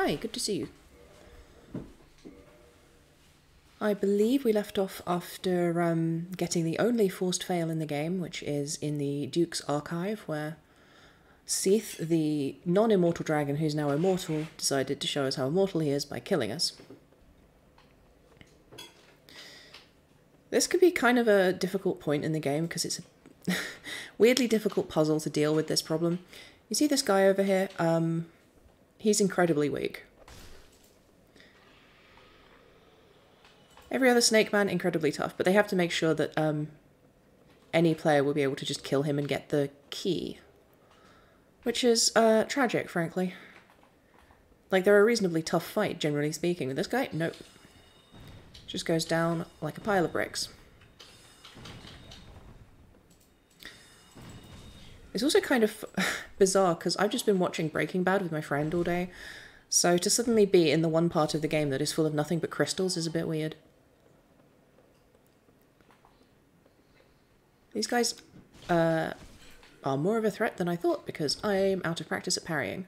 Hi, good to see you. I believe we left off after um, getting the only forced fail in the game, which is in the Duke's Archive, where Seath, the non immortal dragon who's now immortal, decided to show us how immortal he is by killing us. This could be kind of a difficult point in the game because it's a weirdly difficult puzzle to deal with this problem. You see this guy over here? Um, he's incredibly weak. Every other Snake Man, incredibly tough, but they have to make sure that um, any player will be able to just kill him and get the key. Which is uh, tragic, frankly. Like, they're a reasonably tough fight, generally speaking. With this guy, nope. Just goes down like a pile of bricks. It's also kind of bizarre because I've just been watching Breaking Bad with my friend all day. So to suddenly be in the one part of the game that is full of nothing but crystals is a bit weird. These guys uh, are more of a threat than I thought because I'm out of practice at parrying.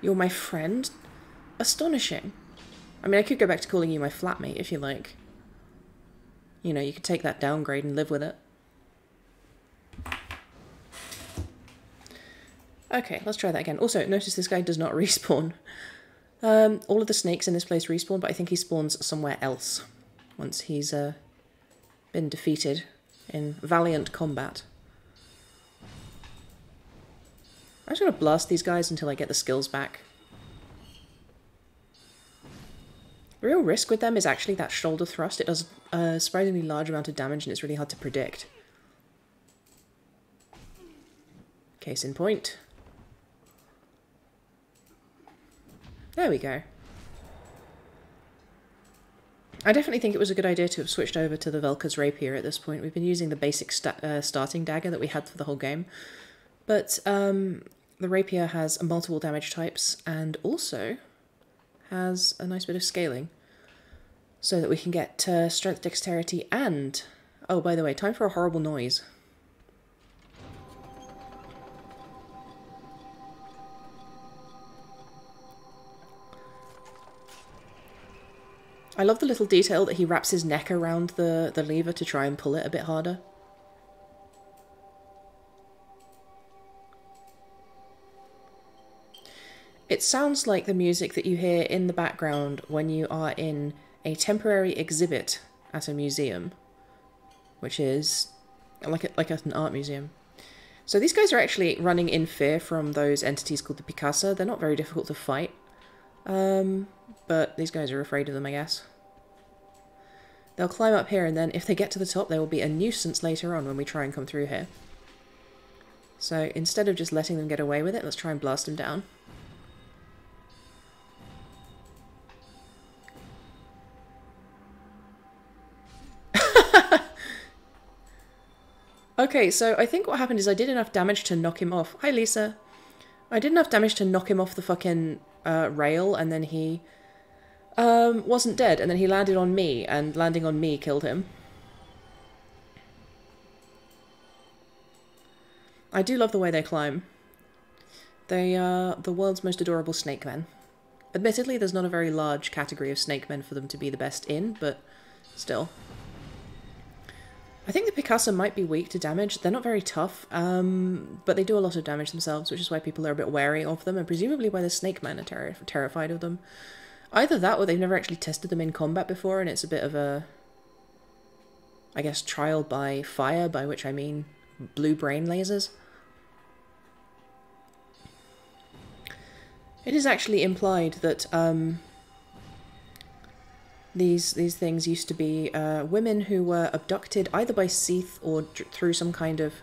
You're my friend? Astonishing. I mean, I could go back to calling you my flatmate if you like. You know, you could take that downgrade and live with it. Okay, let's try that again. Also, notice this guy does not respawn. Um, all of the snakes in this place respawn, but I think he spawns somewhere else once he's uh, been defeated in valiant combat. I'm just going to blast these guys until I get the skills back. The real risk with them is actually that shoulder thrust. It does a surprisingly large amount of damage and it's really hard to predict. Case in point. There we go. I definitely think it was a good idea to have switched over to the Velka's Rapier at this point. We've been using the basic sta uh, starting dagger that we had for the whole game. But um, the Rapier has multiple damage types and also has a nice bit of scaling so that we can get uh, strength, dexterity, and... Oh, by the way, time for a horrible noise. I love the little detail that he wraps his neck around the, the lever to try and pull it a bit harder. It sounds like the music that you hear in the background when you are in a temporary exhibit at a museum, which is like a, like an art museum. So these guys are actually running in fear from those entities called the Picasa. They're not very difficult to fight, um, but these guys are afraid of them, I guess. They'll climb up here, and then if they get to the top, they will be a nuisance later on when we try and come through here. So instead of just letting them get away with it, let's try and blast them down. Okay, so I think what happened is I did enough damage to knock him off. Hi, Lisa. I did enough damage to knock him off the fucking uh, rail, and then he um, wasn't dead, and then he landed on me, and landing on me killed him. I do love the way they climb. They are the world's most adorable snake men. Admittedly, there's not a very large category of snake men for them to be the best in, but still. I think the Picasso might be weak to damage. They're not very tough, um, but they do a lot of damage themselves, which is why people are a bit wary of them, and presumably why the Snake Men are ter terrified of them. Either that, or they've never actually tested them in combat before, and it's a bit of a, I guess, trial by fire, by which I mean blue brain lasers. It is actually implied that um, these these things used to be uh, women who were abducted either by Seath or through some kind of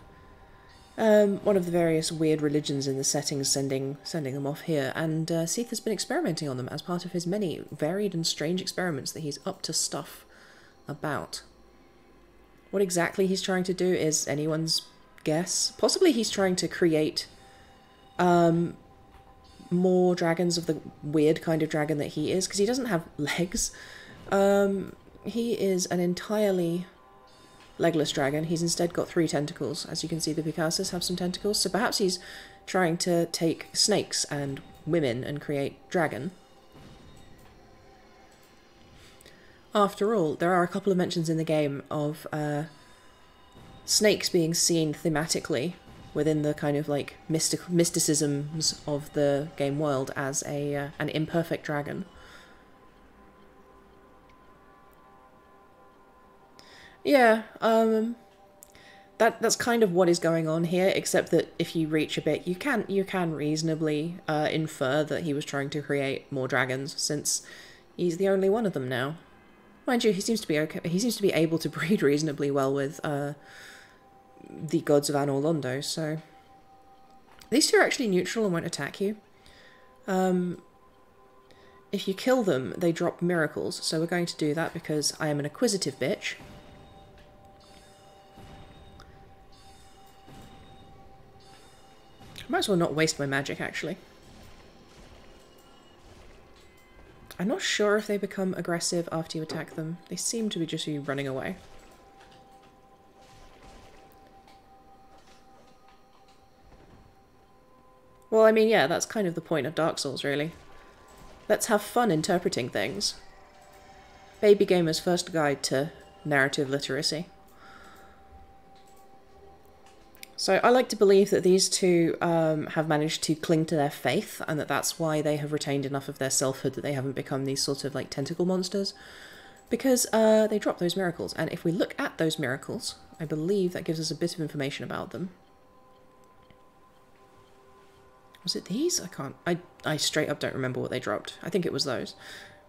um, one of the various weird religions in the settings sending sending them off here, and uh, Seath has been experimenting on them as part of his many varied and strange experiments that he's up to stuff about. What exactly he's trying to do is anyone's guess. Possibly he's trying to create um, more dragons of the weird kind of dragon that he is, because he doesn't have legs. Um, he is an entirely legless dragon. He's instead got three tentacles. As you can see, the Picasos have some tentacles, so perhaps he's trying to take snakes and women and create dragon. After all, there are a couple of mentions in the game of uh, snakes being seen thematically within the kind of like mystic mysticisms of the game world as a uh, an imperfect dragon. Yeah, um, that that's kind of what is going on here. Except that if you reach a bit, you can you can reasonably uh, infer that he was trying to create more dragons, since he's the only one of them now. Mind you, he seems to be okay. He seems to be able to breed reasonably well with uh, the gods of Anor Londo. So these two are actually neutral and won't attack you. Um, if you kill them, they drop miracles. So we're going to do that because I am an acquisitive bitch. Might as well not waste my magic, actually. I'm not sure if they become aggressive after you attack them. They seem to be just you running away. Well, I mean, yeah, that's kind of the point of Dark Souls, really. Let's have fun interpreting things. Baby Gamer's first guide to narrative literacy. So I like to believe that these two um, have managed to cling to their faith and that that's why they have retained enough of their selfhood that they haven't become these sort of like tentacle monsters. Because uh, they drop those miracles. And if we look at those miracles, I believe that gives us a bit of information about them. Was it these? I can't... I, I straight up don't remember what they dropped. I think it was those.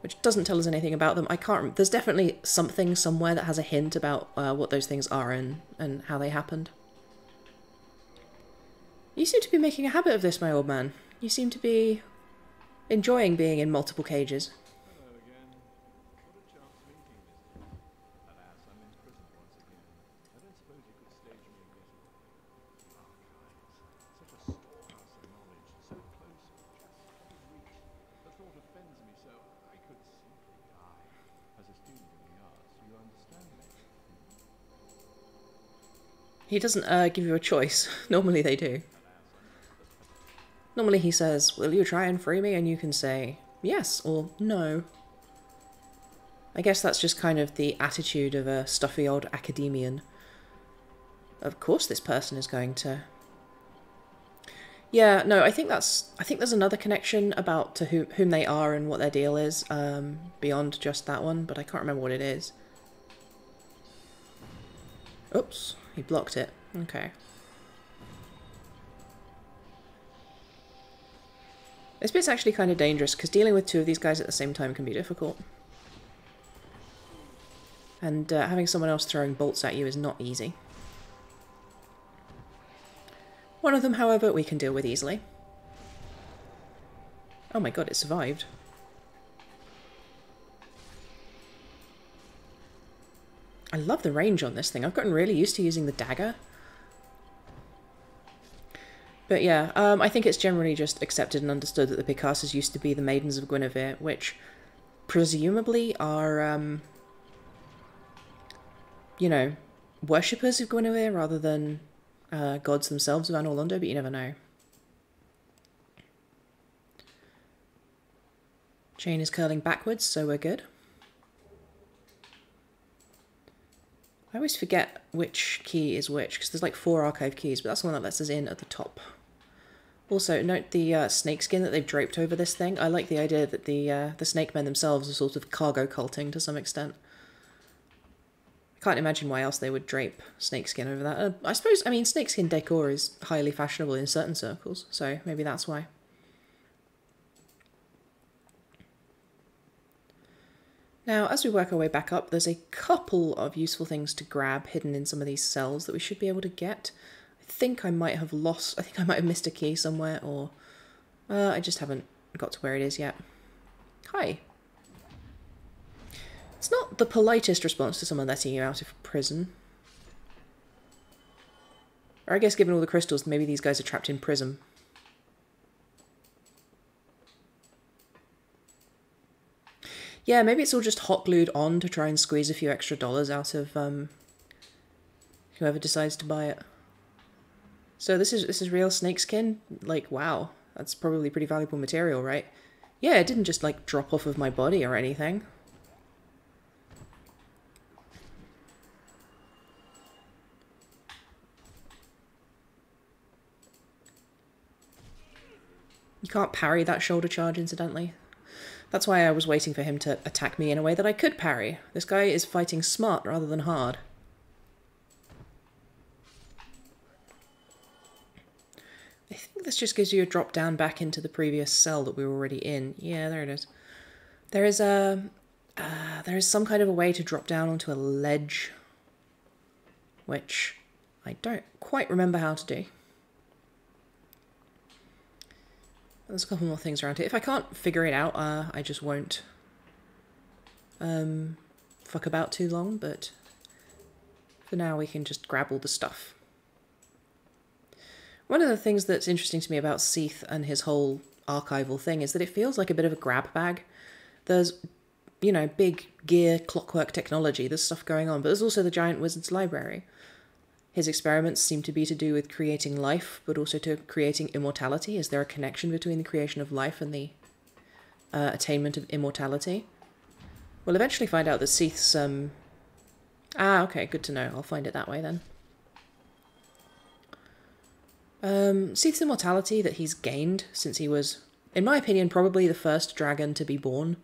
Which doesn't tell us anything about them. I can't... There's definitely something somewhere that has a hint about uh, what those things are and, and how they happened. You seem to be making a habit of this, my old man. You seem to be enjoying being in multiple cages. He doesn't uh, give you a choice. Normally they do. Normally he says, will you try and free me? And you can say yes or no. I guess that's just kind of the attitude of a stuffy old academician. Of course this person is going to... Yeah, no, I think that's... I think there's another connection about to who, whom they are and what their deal is, um, beyond just that one, but I can't remember what it is. Oops, he blocked it. Okay. This bit's actually kind of dangerous, because dealing with two of these guys at the same time can be difficult. And uh, having someone else throwing bolts at you is not easy. One of them, however, we can deal with easily. Oh my god, it survived. I love the range on this thing. I've gotten really used to using the dagger. But yeah, um, I think it's generally just accepted and understood that the Picasos used to be the Maidens of Gwynevere, which presumably are, um, you know, worshippers of Gwynevere rather than uh, gods themselves of Anor Londo, but you never know. Chain is curling backwards, so we're good. I always forget which key is which, because there's like four archive keys, but that's the one that lets us in at the top. Also, note the uh, snake skin that they've draped over this thing. I like the idea that the uh, the snake men themselves are sort of cargo culting to some extent. I can't imagine why else they would drape snake skin over that. Uh, I suppose, I mean, snake skin decor is highly fashionable in certain circles, so maybe that's why. Now, as we work our way back up, there's a couple of useful things to grab hidden in some of these cells that we should be able to get think I might have lost, I think I might have missed a key somewhere, or uh, I just haven't got to where it is yet. Hi. It's not the politest response to someone letting you out of prison. Or I guess given all the crystals, maybe these guys are trapped in prison. Yeah, maybe it's all just hot glued on to try and squeeze a few extra dollars out of um, Whoever decides to buy it. So this is this is real snakeskin? Like, wow. That's probably pretty valuable material, right? Yeah, it didn't just like drop off of my body or anything. You can't parry that shoulder charge, incidentally. That's why I was waiting for him to attack me in a way that I could parry. This guy is fighting smart rather than hard. I think this just gives you a drop down back into the previous cell that we were already in. Yeah, there it is. There is a... Uh, there is some kind of a way to drop down onto a ledge, which I don't quite remember how to do. There's a couple more things around here. If I can't figure it out, uh, I just won't um, fuck about too long, but for now we can just grab all the stuff. One of the things that's interesting to me about Seath and his whole archival thing is that it feels like a bit of a grab bag. There's, you know, big gear clockwork technology, there's stuff going on, but there's also the giant wizard's library. His experiments seem to be to do with creating life, but also to creating immortality. Is there a connection between the creation of life and the uh, attainment of immortality? We'll eventually find out that Seath's... Um... Ah, okay, good to know. I'll find it that way then. Um, Seath's immortality that he's gained since he was, in my opinion, probably the first dragon to be born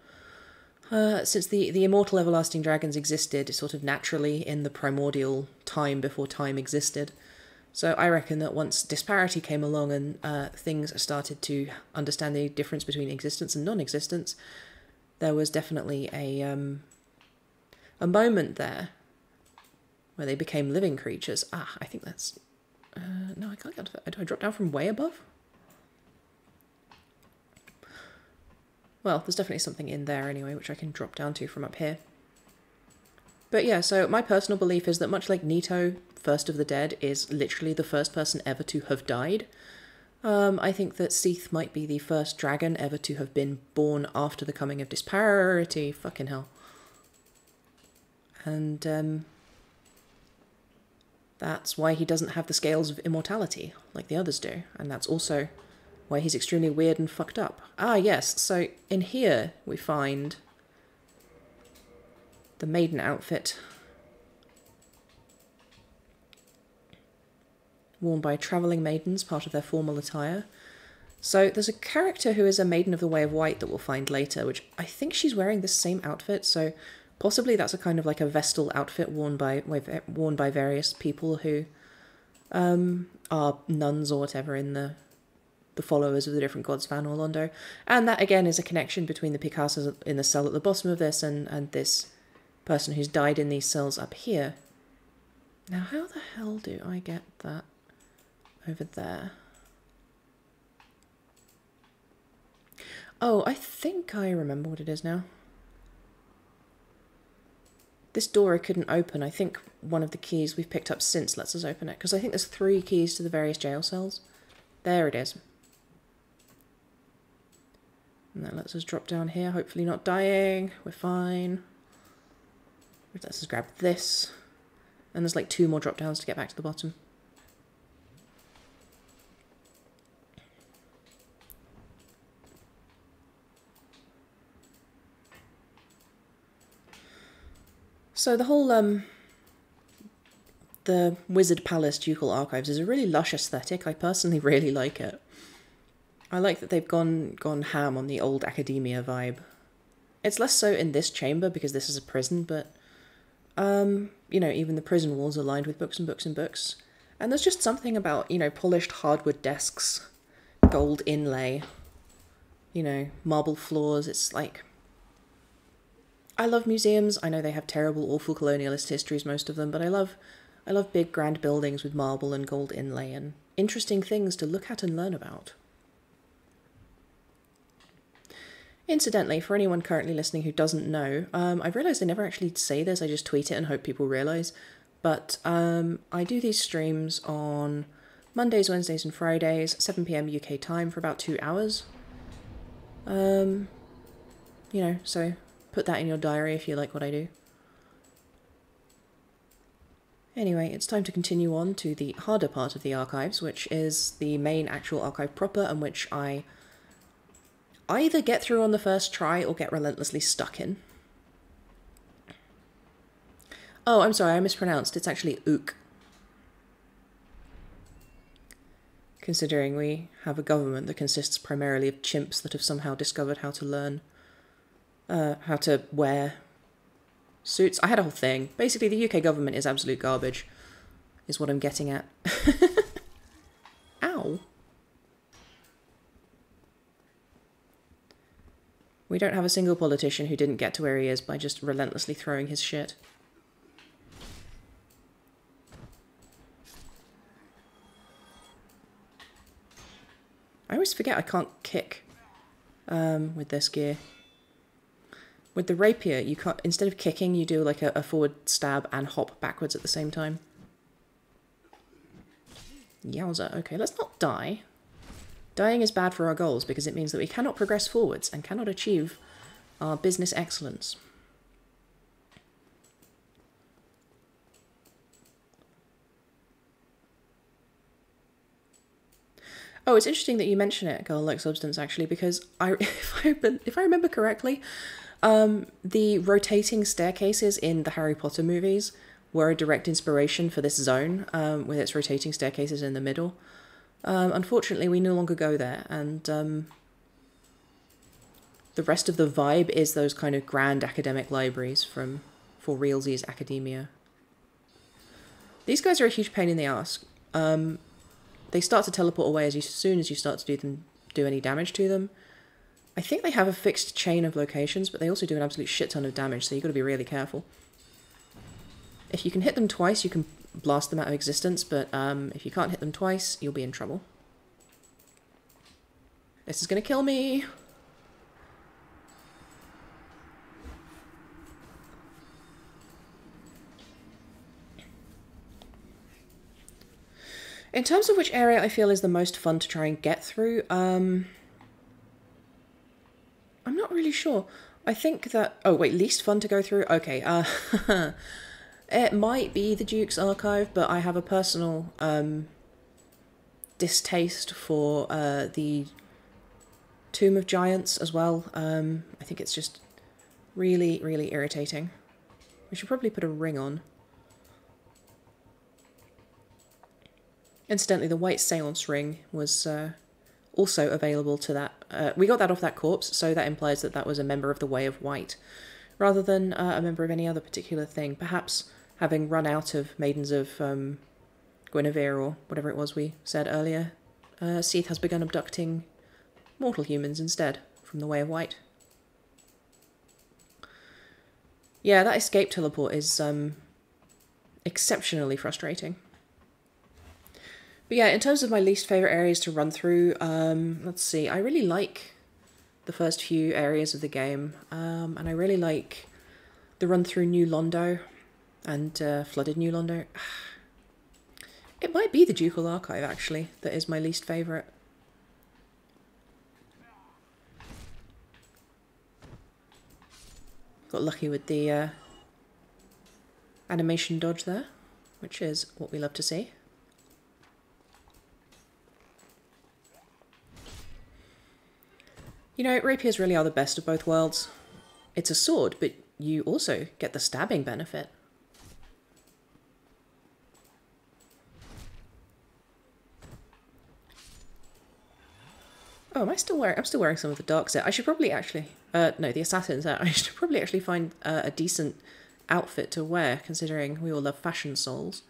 uh, since the, the immortal everlasting dragons existed sort of naturally in the primordial time before time existed. So I reckon that once disparity came along and uh, things started to understand the difference between existence and non-existence, there was definitely a um, a moment there where they became living creatures. Ah, I think that's uh, no, I can't get to that. Do I drop down from way above? Well, there's definitely something in there anyway, which I can drop down to from up here. But yeah, so my personal belief is that much like Nito, First of the Dead, is literally the first person ever to have died, um, I think that Seath might be the first dragon ever to have been born after the coming of disparity. Fucking hell. And um, that's why he doesn't have the scales of immortality like the others do. And that's also why he's extremely weird and fucked up. Ah, yes, so in here we find the maiden outfit worn by travelling maidens, part of their formal attire. So there's a character who is a maiden of the Way of White that we'll find later, which I think she's wearing the same outfit, so possibly that's a kind of like a vestal outfit worn by worn by various people who um, are nuns or whatever in the the followers of the different gods of Anor Londo. And that again is a connection between the Picassos in the cell at the bottom of this and, and this person who's died in these cells up here. Now how the hell do I get that over there? Oh, I think I remember what it is now. This door I couldn't open. I think one of the keys we've picked up since lets us open it. Because I think there's three keys to the various jail cells. There it is. And that lets us drop down here, hopefully not dying. We're fine. Let's just grab this. And there's like two more drop downs to get back to the bottom. So the whole um, the Wizard Palace Ducal Archives is a really lush aesthetic. I personally really like it. I like that they've gone gone ham on the old academia vibe. It's less so in this chamber because this is a prison, but um, you know, even the prison walls are lined with books and books and books. And there's just something about, you know, polished hardwood desks, gold inlay, you know, marble floors. It's like I love museums. I know they have terrible, awful colonialist histories, most of them, but I love I love big grand buildings with marble and gold inlay and interesting things to look at and learn about. Incidentally, for anyone currently listening who doesn't know, um, I've realised I never actually say this, I just tweet it and hope people realise. But um, I do these streams on Mondays, Wednesdays, and Fridays, 7pm UK time for about two hours. Um, you know, so put that in your diary if you like what I do. Anyway, it's time to continue on to the harder part of the archives, which is the main actual archive proper, and which I either get through on the first try or get relentlessly stuck in. Oh, I'm sorry, I mispronounced. It's actually Ook. Considering we have a government that consists primarily of chimps that have somehow discovered how to learn, uh, how to wear suits. I had a whole thing. Basically, the UK government is absolute garbage, is what I'm getting at. Ow. We don't have a single politician who didn't get to where he is by just relentlessly throwing his shit. I always forget I can't kick um, with this gear. With the rapier, you can't instead of kicking, you do like a, a forward stab and hop backwards at the same time. Yowza. Okay, let's not die. Dying is bad for our goals because it means that we cannot progress forwards and cannot achieve our business excellence. Oh, it's interesting that you mention it, girl like substance, actually, because I, if I, if I remember correctly, um, the rotating staircases in the Harry Potter movies were a direct inspiration for this zone, um, with its rotating staircases in the middle. Um, unfortunately, we no longer go there, and um, the rest of the vibe is those kind of grand academic libraries from for realsies academia. These guys are a huge pain in the ass. Um, they start to teleport away as, you, soon as you start to do them do any damage to them. I think they have a fixed chain of locations, but they also do an absolute shit ton of damage, so you've got to be really careful. If you can hit them twice, you can blast them out of existence, but um, if you can't hit them twice, you'll be in trouble. This is going to kill me! In terms of which area I feel is the most fun to try and get through, um, I'm not really sure. I think that... Oh, wait, least fun to go through? Okay, uh... it might be the Duke's Archive, but I have a personal um, distaste for uh, the Tomb of Giants as well. Um, I think it's just really, really irritating. We should probably put a ring on. Incidentally, the white seance ring was uh, also available to that. Uh, we got that off that corpse, so that implies that that was a member of the Way of White, rather than uh, a member of any other particular thing. Perhaps having run out of Maidens of um, Gwynevere, or whatever it was we said earlier, uh, Seath has begun abducting mortal humans instead from the Way of White. Yeah, that escape teleport is um, exceptionally frustrating. But yeah, in terms of my least favourite areas to run through, um, let's see, I really like the first few areas of the game, um, and I really like the run through New Londo and uh, Flooded New Londo. It might be the Ducal Archive, actually, that is my least favourite. Got lucky with the uh, animation dodge there, which is what we love to see. You know, rapiers really are the best of both worlds. It's a sword, but you also get the stabbing benefit. Oh, am I still wearing? I'm still wearing some of the dark set. I should probably actually, uh, no, the assassin set. I should probably actually find uh, a decent outfit to wear, considering we all love fashion souls.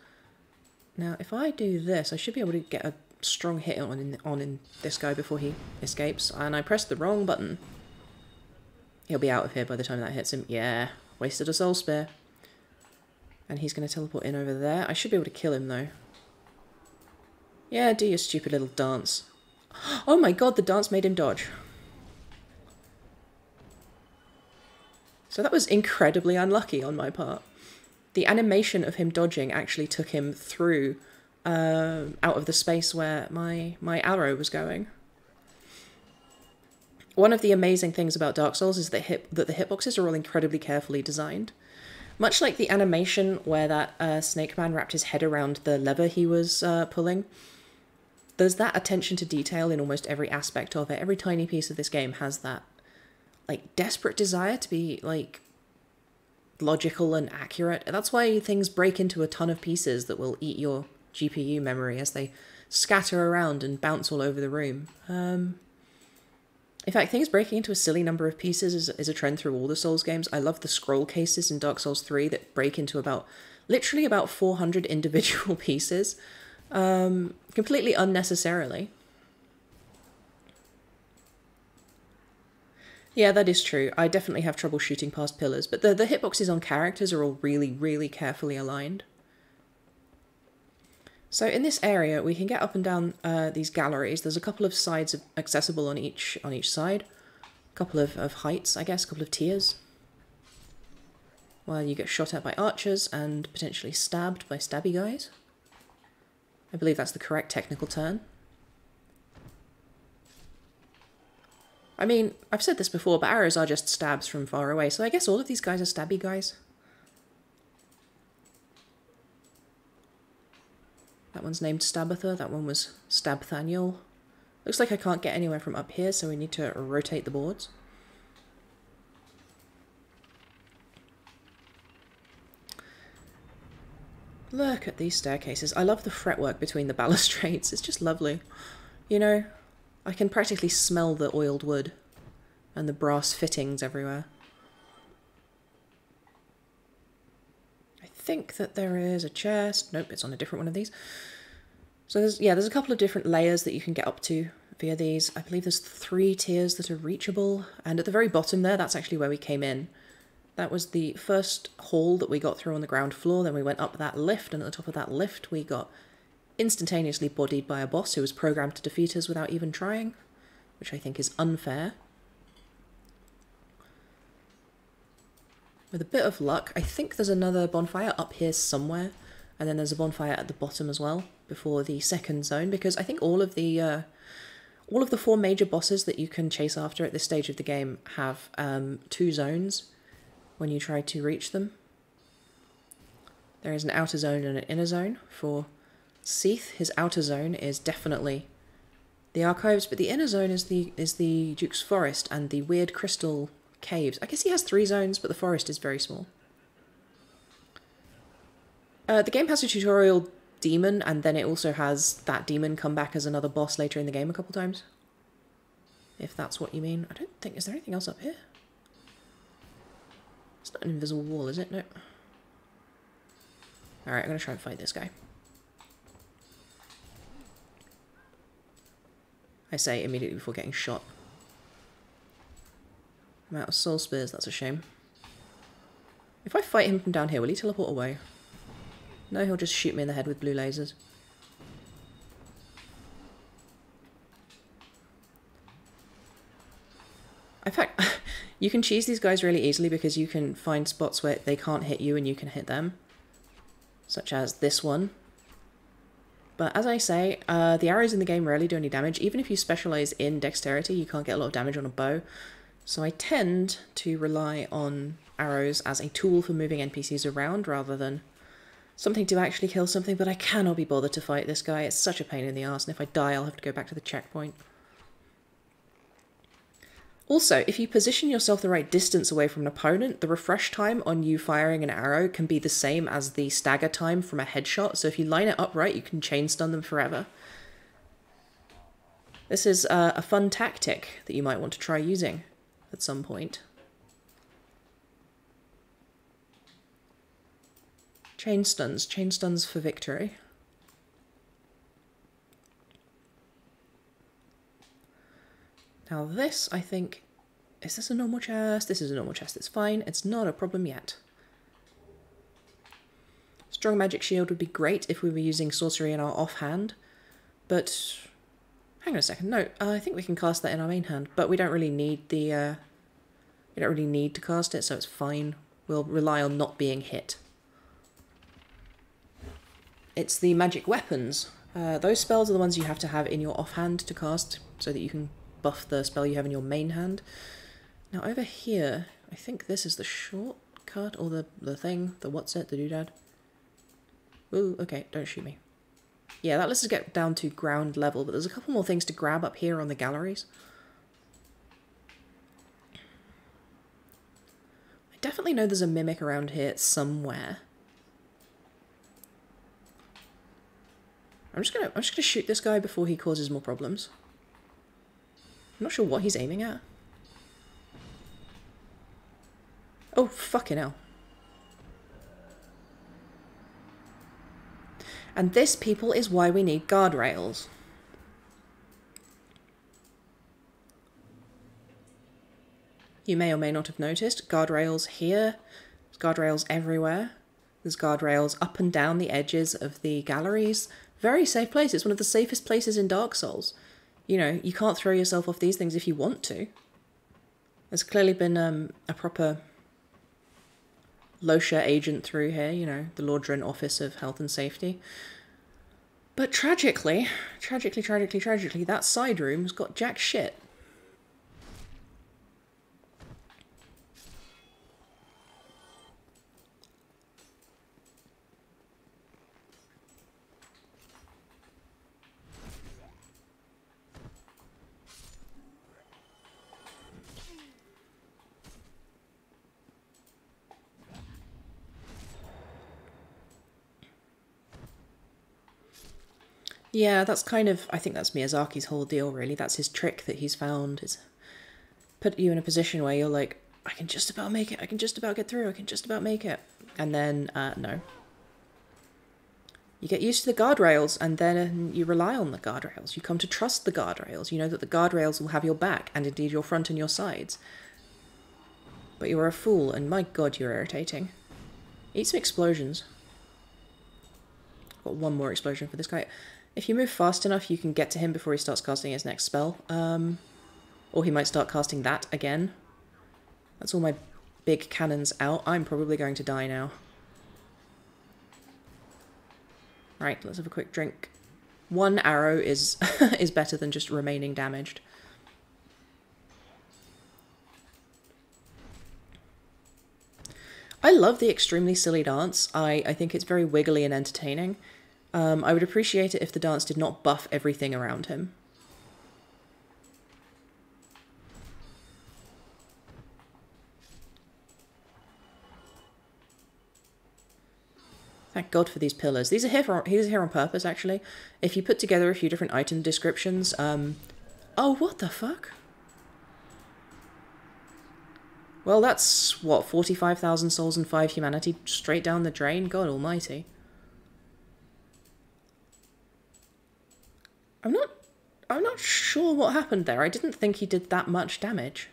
Now, if I do this, I should be able to get a strong hit on in, on in this guy before he escapes, and I pressed the wrong button. He'll be out of here by the time that hits him. Yeah, wasted a soul spear. And he's going to teleport in over there. I should be able to kill him, though. Yeah, do your stupid little dance. Oh my god, the dance made him dodge. So that was incredibly unlucky on my part. The animation of him dodging actually took him through uh, out of the space where my, my arrow was going. One of the amazing things about Dark Souls is that, hit, that the hitboxes are all incredibly carefully designed. Much like the animation where that uh, snake man wrapped his head around the lever he was uh, pulling, there's that attention to detail in almost every aspect of it. Every tiny piece of this game has that like desperate desire to be like logical and accurate. That's why things break into a ton of pieces that will eat your GPU memory as they scatter around and bounce all over the room. Um, in fact, things breaking into a silly number of pieces is, is a trend through all the Souls games. I love the scroll cases in Dark Souls 3 that break into about, literally about 400 individual pieces, um, completely unnecessarily. Yeah, that is true. I definitely have trouble shooting past pillars, but the, the hitboxes on characters are all really, really carefully aligned. So in this area, we can get up and down uh, these galleries. There's a couple of sides accessible on each on each side. A couple of, of heights, I guess, a couple of tiers. While you get shot at by archers and potentially stabbed by stabby guys. I believe that's the correct technical term. I mean, I've said this before, but arrows are just stabs from far away, so I guess all of these guys are stabby guys. That one's named Stabatha, that one was Stabthaniel. Looks like I can't get anywhere from up here, so we need to rotate the boards. Look at these staircases. I love the fretwork between the balustrades. It's just lovely. You know, I can practically smell the oiled wood and the brass fittings everywhere. Think that there is a chest. Nope, it's on a different one of these. So there's, yeah, there's a couple of different layers that you can get up to via these. I believe there's three tiers that are reachable. And at the very bottom there, that's actually where we came in. That was the first hall that we got through on the ground floor. Then we went up that lift, and at the top of that lift, we got instantaneously bodied by a boss who was programmed to defeat us without even trying, which I think is unfair. With a bit of luck, I think there's another bonfire up here somewhere, and then there's a bonfire at the bottom as well, before the second zone, because I think all of the uh, all of the four major bosses that you can chase after at this stage of the game have um, two zones when you try to reach them. There is an outer zone and an inner zone. For Seath, his outer zone is definitely the archives, but the inner zone is the is the Duke's Forest and the weird crystal caves. I guess he has three zones, but the forest is very small. Uh, the game has a tutorial demon, and then it also has that demon come back as another boss later in the game a couple times. If that's what you mean. I don't think... Is there anything else up here? It's not an invisible wall, is it? No. Alright, I'm going to try and fight this guy. I say immediately before getting shot. I'm out of soul spears, that's a shame. If I fight him from down here, will he teleport away? No, he'll just shoot me in the head with blue lasers. In fact, you can cheese these guys really easily because you can find spots where they can't hit you and you can hit them. Such as this one. But as I say, uh, the arrows in the game rarely do any damage. Even if you specialize in dexterity, you can't get a lot of damage on a bow. So I tend to rely on arrows as a tool for moving NPCs around rather than something to actually kill something, but I cannot be bothered to fight this guy. It's such a pain in the ass, and if I die, I'll have to go back to the checkpoint. Also, if you position yourself the right distance away from an opponent, the refresh time on you firing an arrow can be the same as the stagger time from a headshot, so if you line it up right, you can chain stun them forever. This is uh, a fun tactic that you might want to try using at some point. Chain stuns. Chain stuns for victory. Now this, I think... Is this a normal chest? This is a normal chest. It's fine. It's not a problem yet. Strong Magic Shield would be great if we were using sorcery in our offhand, but Hang on a second. No, I think we can cast that in our main hand, but we don't really need the... Uh, we don't really need to cast it, so it's fine. We'll rely on not being hit. It's the magic weapons. Uh, those spells are the ones you have to have in your offhand to cast, so that you can buff the spell you have in your main hand. Now over here, I think this is the shortcut. or the, the thing, the what's it, the doodad. Ooh, okay, don't shoot me. Yeah, that lets us get down to ground level, but there's a couple more things to grab up here on the galleries. I definitely know there's a mimic around here somewhere. I'm just gonna I'm just gonna shoot this guy before he causes more problems. I'm not sure what he's aiming at. Oh, fucking hell. And this, people, is why we need guardrails. You may or may not have noticed guardrails here, there's guardrails everywhere. There's guardrails up and down the edges of the galleries. Very safe place. It's one of the safest places in Dark Souls. You know, you can't throw yourself off these things if you want to. There's clearly been um, a proper LOSHA agent through here, you know, the Lordran Office of Health and Safety. But tragically, tragically, tragically, tragically, that side room's got jack shit. Yeah, that's kind of, I think that's Miyazaki's whole deal, really. That's his trick that he's found, is put you in a position where you're like, I can just about make it, I can just about get through, I can just about make it. And then, uh, no. You get used to the guardrails, and then you rely on the guardrails. You come to trust the guardrails. You know that the guardrails will have your back, and indeed your front and your sides. But you're a fool, and my god, you're irritating. Eat some explosions. Got one more explosion for this guy. If you move fast enough, you can get to him before he starts casting his next spell. Um, or he might start casting that again. That's all my big cannons out. I'm probably going to die now. Right, let's have a quick drink. One arrow is is better than just remaining damaged. I love the extremely silly dance. I, I think it's very wiggly and entertaining. Um, I would appreciate it if the dance did not buff everything around him. Thank God for these pillars. These are here for these here on purpose, actually. If you put together a few different item descriptions, um, oh, what the fuck? Well, that's what forty-five thousand souls and five humanity straight down the drain. God Almighty. I'm not I'm not sure what happened there. I didn't think he did that much damage.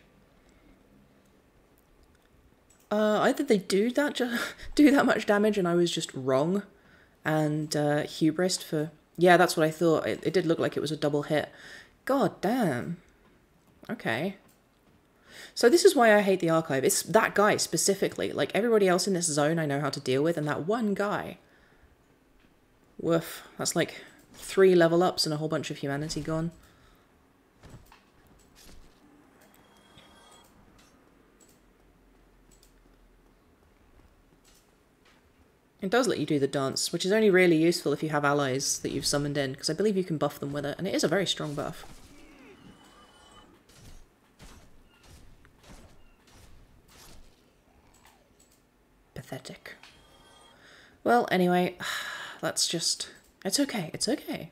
Uh, either they do that do that much damage and I was just wrong, and uh, hubris for yeah, that's what I thought. It, it did look like it was a double hit. God damn. Okay. So this is why I hate the archive. It's that guy specifically. Like everybody else in this zone I know how to deal with, and that one guy. Woof. That's like three level ups and a whole bunch of humanity gone. It does let you do the dance, which is only really useful if you have allies that you've summoned in, because I believe you can buff them with it, and it is a very strong buff. Pathetic. Well, anyway, let's just it's okay. It's okay.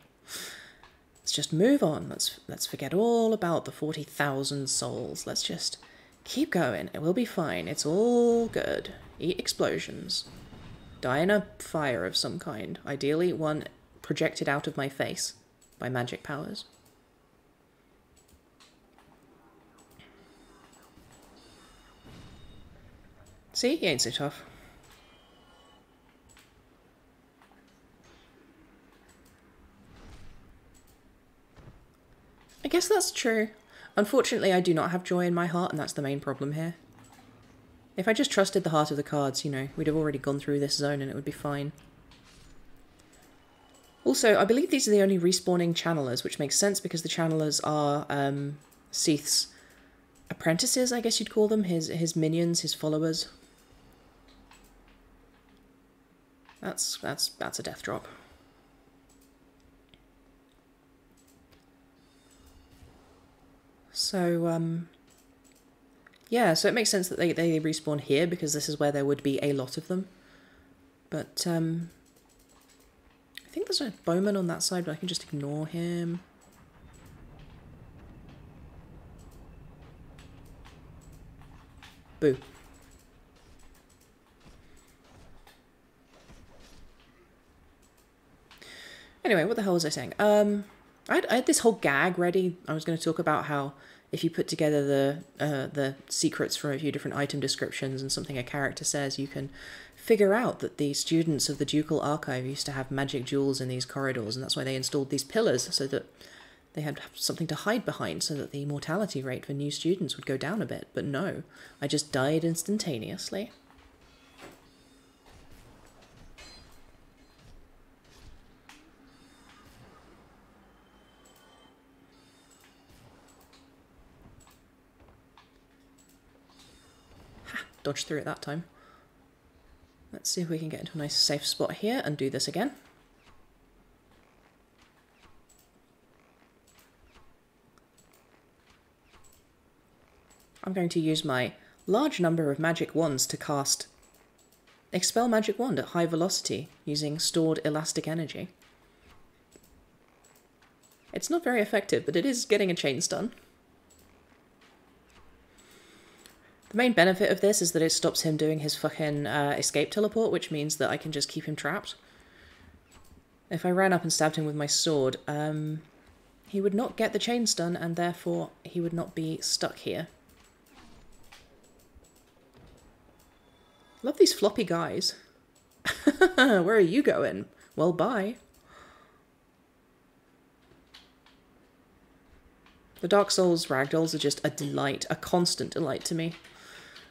Let's just move on. Let's let's forget all about the 40,000 souls. Let's just keep going. It will be fine. It's all good. Eat explosions. Die in a fire of some kind. Ideally one projected out of my face by magic powers. See? He ain't so tough. I guess that's true. Unfortunately, I do not have joy in my heart, and that's the main problem here. If I just trusted the heart of the cards, you know, we'd have already gone through this zone and it would be fine. Also, I believe these are the only respawning channelers, which makes sense because the channelers are um, Seath's apprentices, I guess you'd call them, his, his minions, his followers. That's that's that's a death drop. So um yeah, so it makes sense that they, they respawn here because this is where there would be a lot of them. But um I think there's a bowman on that side, but I can just ignore him. Boo. Anyway, what the hell was I saying? Um, I had, I had this whole gag ready. I was going to talk about how if you put together the uh, the secrets from a few different item descriptions and something a character says, you can figure out that the students of the Ducal Archive used to have magic jewels in these corridors, and that's why they installed these pillars so that they had something to hide behind, so that the mortality rate for new students would go down a bit. But no, I just died instantaneously. Dodged through it that time. Let's see if we can get into a nice safe spot here and do this again. I'm going to use my large number of magic wands to cast Expel Magic Wand at high velocity using stored elastic energy. It's not very effective, but it is getting a chain stun. The main benefit of this is that it stops him doing his fucking uh, escape teleport, which means that I can just keep him trapped. If I ran up and stabbed him with my sword, um, he would not get the chain stun, and therefore he would not be stuck here. Love these floppy guys. Where are you going? Well, bye. The Dark Souls ragdolls are just a delight, a constant delight to me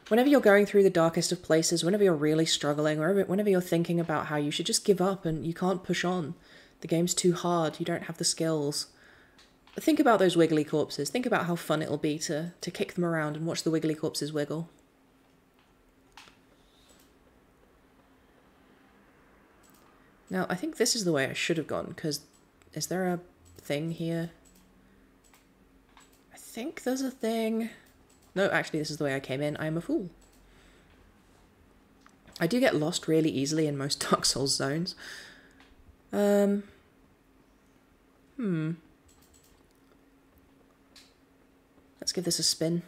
whenever you're going through the darkest of places, whenever you're really struggling, or whenever you're thinking about how you should just give up and you can't push on, the game's too hard, you don't have the skills. Think about those wiggly corpses. Think about how fun it'll be to, to kick them around and watch the wiggly corpses wiggle. Now, I think this is the way I should have gone, because is there a thing here? I think there's a thing. No, actually, this is the way I came in. I am a fool. I do get lost really easily in most Dark Souls zones. Um. Hmm. Let's give this a spin.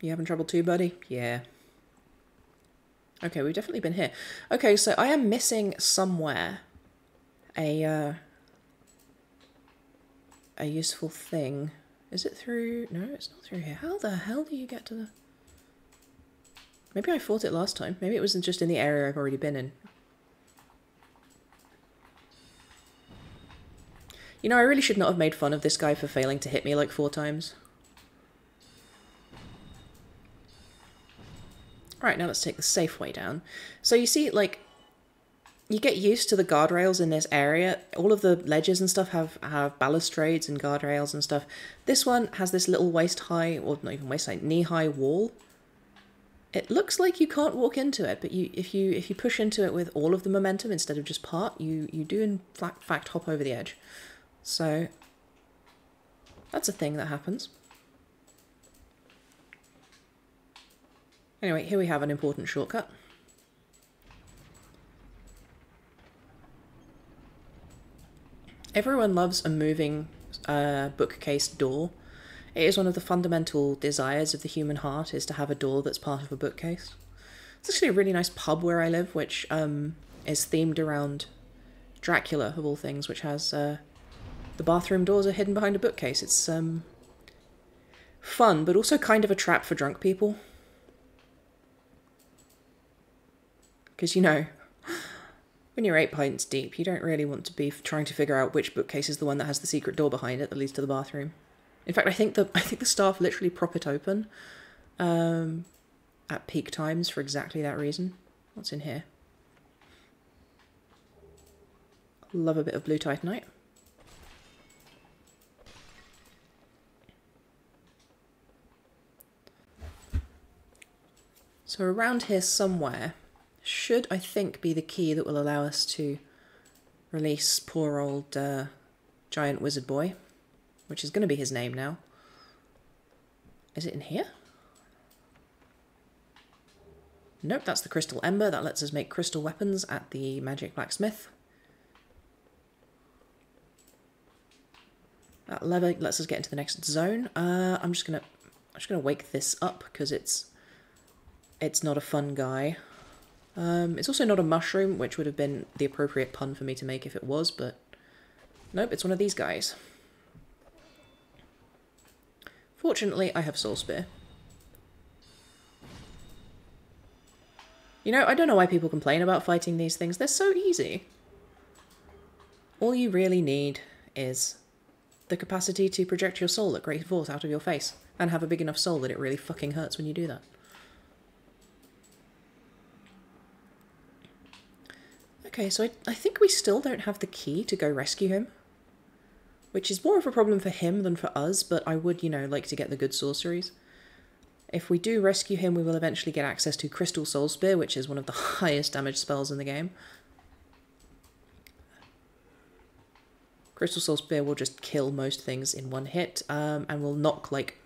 You having trouble too, buddy? Yeah. Okay, we've definitely been here. Okay, so I am missing somewhere a uh, a useful thing. Is it through? No, it's not through here. How the hell do you get to the... Maybe I fought it last time. Maybe it wasn't just in the area I've already been in. You know, I really should not have made fun of this guy for failing to hit me like four times. Alright, now let's take the safe way down. So you see, like, you get used to the guardrails in this area. All of the ledges and stuff have, have balustrades and guardrails and stuff. This one has this little waist-high, or not even waist-high, knee-high wall. It looks like you can't walk into it, but you if you if you push into it with all of the momentum instead of just part, you, you do in fact hop over the edge. So that's a thing that happens. Anyway, here we have an important shortcut. Everyone loves a moving uh, bookcase door. It is one of the fundamental desires of the human heart is to have a door that's part of a bookcase. It's actually a really nice pub where I live, which um, is themed around Dracula, of all things, which has uh, the bathroom doors are hidden behind a bookcase. It's um, fun, but also kind of a trap for drunk people. because you know when you're eight pints deep, you don't really want to be trying to figure out which bookcase is the one that has the secret door behind it that leads to the bathroom. In fact, I think the I think the staff literally prop it open um, at peak times for exactly that reason. What's in here? Love a bit of blue titanite. So around here somewhere should, I think, be the key that will allow us to release poor old uh, giant wizard boy, which is going to be his name now. Is it in here? Nope, that's the crystal ember. That lets us make crystal weapons at the magic blacksmith. That lever lets us get into the next zone. Uh, I'm just gonna, I'm just gonna wake this up because it's, it's not a fun guy. Um, it's also not a mushroom, which would have been the appropriate pun for me to make if it was, but nope, it's one of these guys. Fortunately, I have Soul Spear. You know, I don't know why people complain about fighting these things. They're so easy. All you really need is the capacity to project your soul at great force out of your face and have a big enough soul that it really fucking hurts when you do that. Okay, so I, I think we still don't have the key to go rescue him. Which is more of a problem for him than for us, but I would, you know, like to get the good sorceries. If we do rescue him, we will eventually get access to Crystal Soul Spear, which is one of the highest damage spells in the game. Crystal Soul Spear will just kill most things in one hit, um, and will knock, like,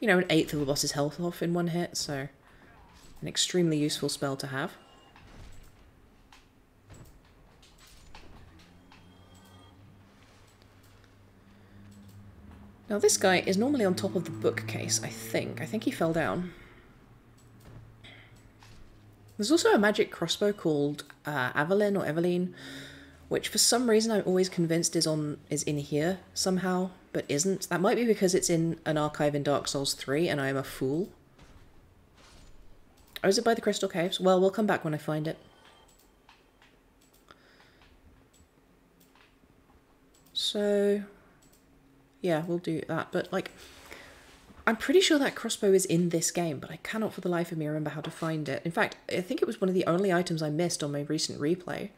you know, an eighth of a boss's health off in one hit, so an extremely useful spell to have. Now this guy is normally on top of the bookcase, I think. I think he fell down. There's also a magic crossbow called uh, Avelyn or Eveline, which for some reason I'm always convinced is on is in here somehow, but isn't. That might be because it's in an archive in Dark Souls 3 and I am a fool. Oh, is it by the Crystal Caves? Well, we'll come back when I find it. So, yeah, we'll do that. But, like, I'm pretty sure that crossbow is in this game, but I cannot for the life of me remember how to find it. In fact, I think it was one of the only items I missed on my recent replay.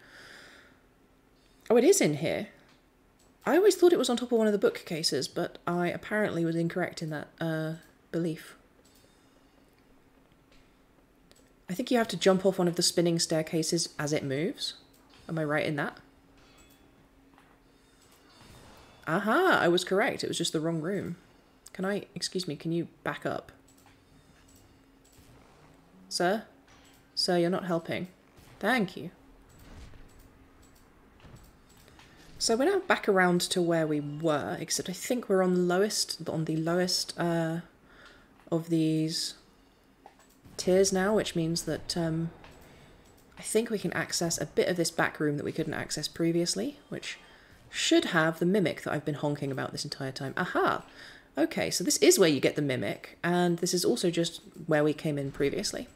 Oh, it is in here. I always thought it was on top of one of the bookcases, but I apparently was incorrect in that uh, belief. I think you have to jump off one of the spinning staircases as it moves. Am I right in that? Aha, I was correct. It was just the wrong room. Can I, excuse me, can you back up? Sir? Sir, you're not helping. Thank you. So we're now back around to where we were, except I think we're on the lowest, on the lowest uh, of these tiers now, which means that um, I think we can access a bit of this back room that we couldn't access previously, which should have the mimic that I've been honking about this entire time. Aha! Okay, so this is where you get the mimic, and this is also just where we came in previously.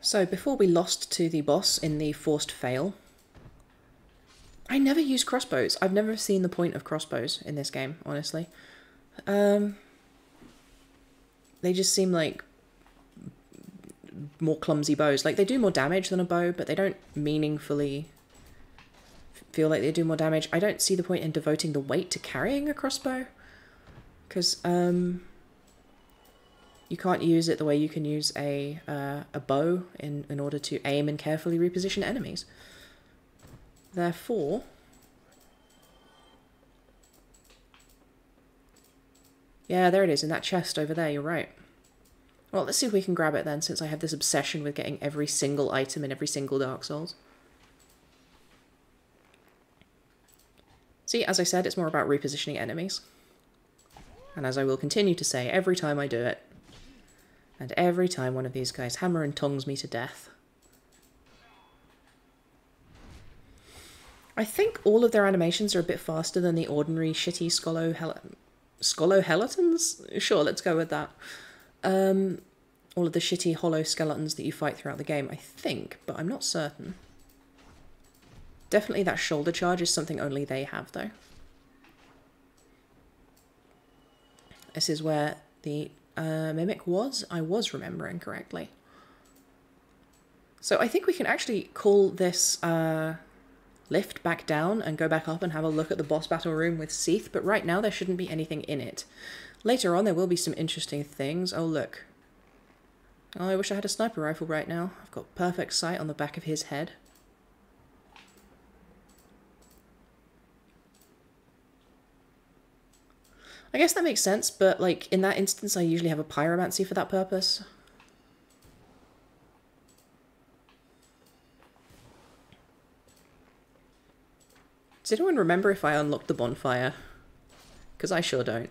So before we lost to the boss in the forced fail, I never use crossbows. I've never seen the point of crossbows in this game, honestly. Um, they just seem like more clumsy bows. Like, they do more damage than a bow, but they don't meaningfully feel like they do more damage. I don't see the point in devoting the weight to carrying a crossbow. Because, um, you can't use it the way you can use a uh, a bow in, in order to aim and carefully reposition enemies. Therefore, yeah, there it is, in that chest over there, you're right. Well, let's see if we can grab it then, since I have this obsession with getting every single item in every single Dark Souls. See, as I said, it's more about repositioning enemies. And as I will continue to say every time I do it, and every time one of these guys hammer and tongs me to death. I think all of their animations are a bit faster than the ordinary shitty Skolo Hel? Sure, let's go with that. Um, all of the shitty hollow skeletons that you fight throughout the game, I think, but I'm not certain. Definitely that shoulder charge is something only they have, though. This is where the uh, Mimic was. I was remembering correctly. So I think we can actually call this uh, lift back down and go back up and have a look at the boss battle room with Seath, but right now there shouldn't be anything in it. Later on there will be some interesting things. Oh look. Oh, I wish I had a sniper rifle right now. I've got perfect sight on the back of his head. I guess that makes sense, but like in that instance I usually have a pyromancy for that purpose. Does anyone remember if I unlocked the bonfire? Because I sure don't.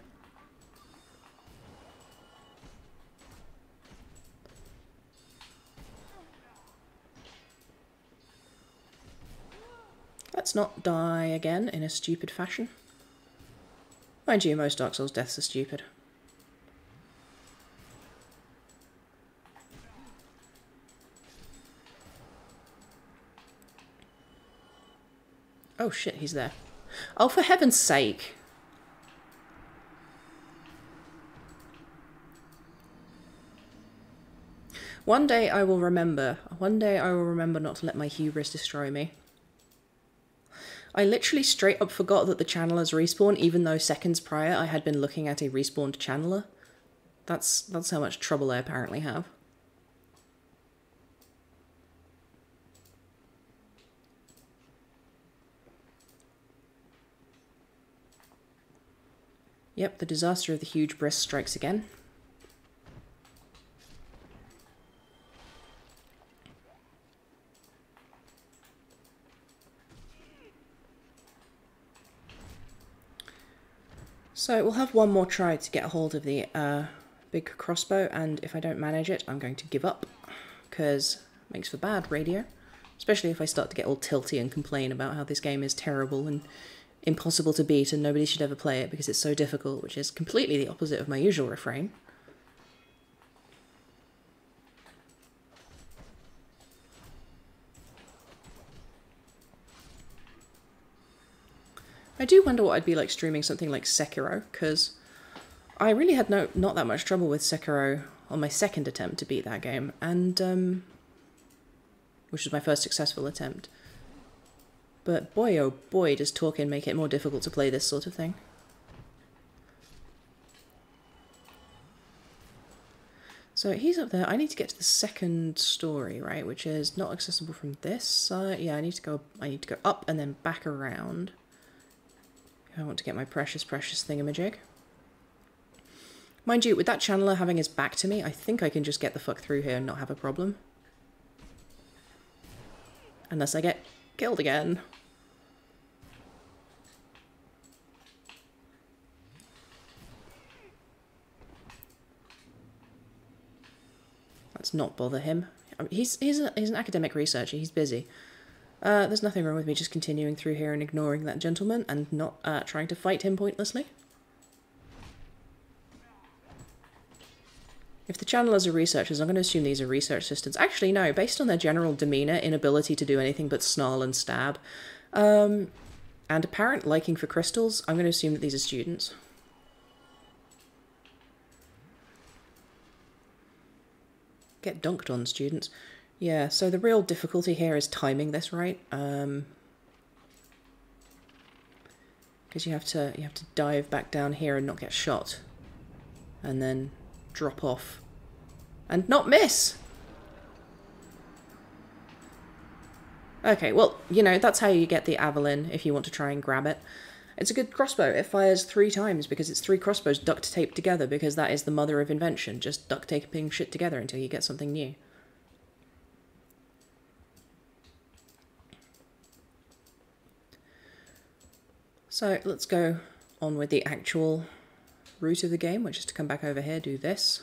Let's not die again in a stupid fashion. Mind you, most Dark Souls deaths are stupid. Oh shit, he's there. Oh, for heaven's sake. One day I will remember. One day I will remember not to let my hubris destroy me. I literally straight up forgot that the channelers respawn, even though seconds prior I had been looking at a respawned channeler. That's, that's how much trouble I apparently have. Yep, the disaster of the huge breast strikes again. So we'll have one more try to get hold of the uh, big crossbow, and if I don't manage it, I'm going to give up, because makes for bad radio, especially if I start to get all tilty and complain about how this game is terrible and impossible to beat and nobody should ever play it because it's so difficult, which is completely the opposite of my usual refrain. I do wonder what I'd be like streaming something like Sekiro, because I really had no not that much trouble with Sekiro on my second attempt to beat that game, and um, which was my first successful attempt. But boy oh boy does talking make it more difficult to play this sort of thing. So he's up there. I need to get to the second story, right? Which is not accessible from this side. Yeah, I need to go I need to go up and then back around. I want to get my precious, precious thingamajig. Mind you, with that channeler having his back to me, I think I can just get the fuck through here and not have a problem. Unless I get killed again. Let's not bother him. He's, he's, a, he's an academic researcher, he's busy. Uh, there's nothing wrong with me just continuing through here and ignoring that gentleman and not uh, trying to fight him pointlessly. If the channelers are researchers, I'm going to assume these are research assistants. Actually, no, based on their general demeanour, inability to do anything but snarl and stab, um, and apparent liking for crystals, I'm going to assume that these are students. Get dunked on, students. Yeah, so the real difficulty here is timing this right. Um, because you have to you have to dive back down here and not get shot and then drop off and not miss okay well you know that's how you get the Avelyn if you want to try and grab it it's a good crossbow it fires three times because it's three crossbows duct taped together because that is the mother of invention just duct taping shit together until you get something new So let's go on with the actual route of the game, which is to come back over here, do this.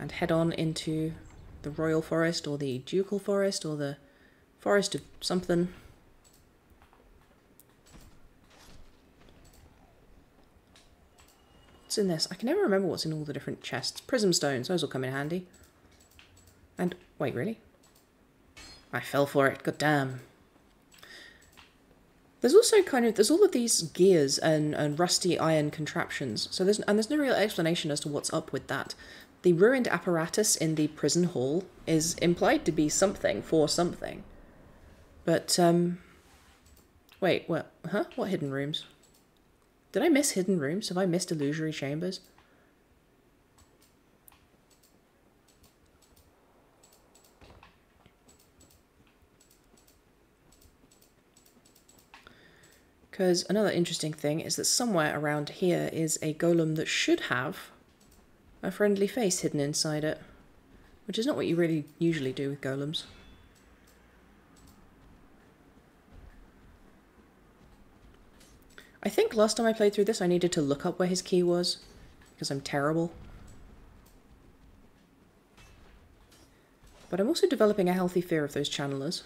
And head on into the Royal Forest or the Ducal Forest or the Forest of something. What's in this? I can never remember what's in all the different chests. Prism stones, those will come in handy. And, wait, really? I fell for it, god damn. There's also kind of there's all of these gears and, and rusty iron contraptions. So there's and there's no real explanation as to what's up with that. the ruined apparatus in the prison hall is implied to be something for something. But, um... Wait, what? Huh? What hidden rooms? Did I miss hidden rooms? Have I missed illusory chambers? Because another interesting thing is that somewhere around here is a golem that should have a friendly face hidden inside it. Which is not what you really usually do with golems. I think last time I played through this I needed to look up where his key was. Because I'm terrible. But I'm also developing a healthy fear of those channelers.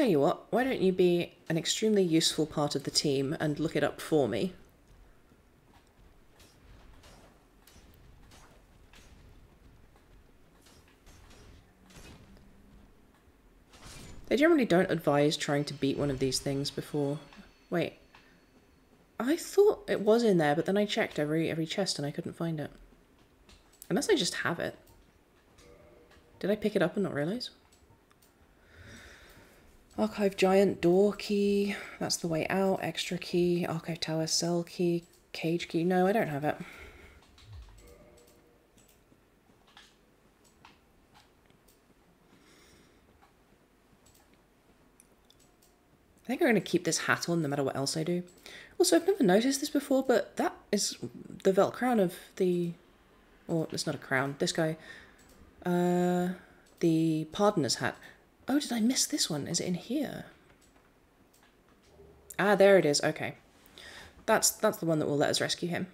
Tell you what, why don't you be an extremely useful part of the team and look it up for me? They generally don't advise trying to beat one of these things before... Wait. I thought it was in there, but then I checked every every chest and I couldn't find it. Unless I just have it. Did I pick it up and not realise? Archive Giant door key. That's the way out. Extra key. Archive Tower cell key. Cage key. No, I don't have it. I think I'm going to keep this hat on no matter what else I do. Also, I've never noticed this before, but that is the Velt crown of the... Or, it's not a crown. This guy. Uh, the Pardoner's hat. Oh, did I miss this one? Is it in here? Ah, there it is. Okay. That's, that's the one that will let us rescue him.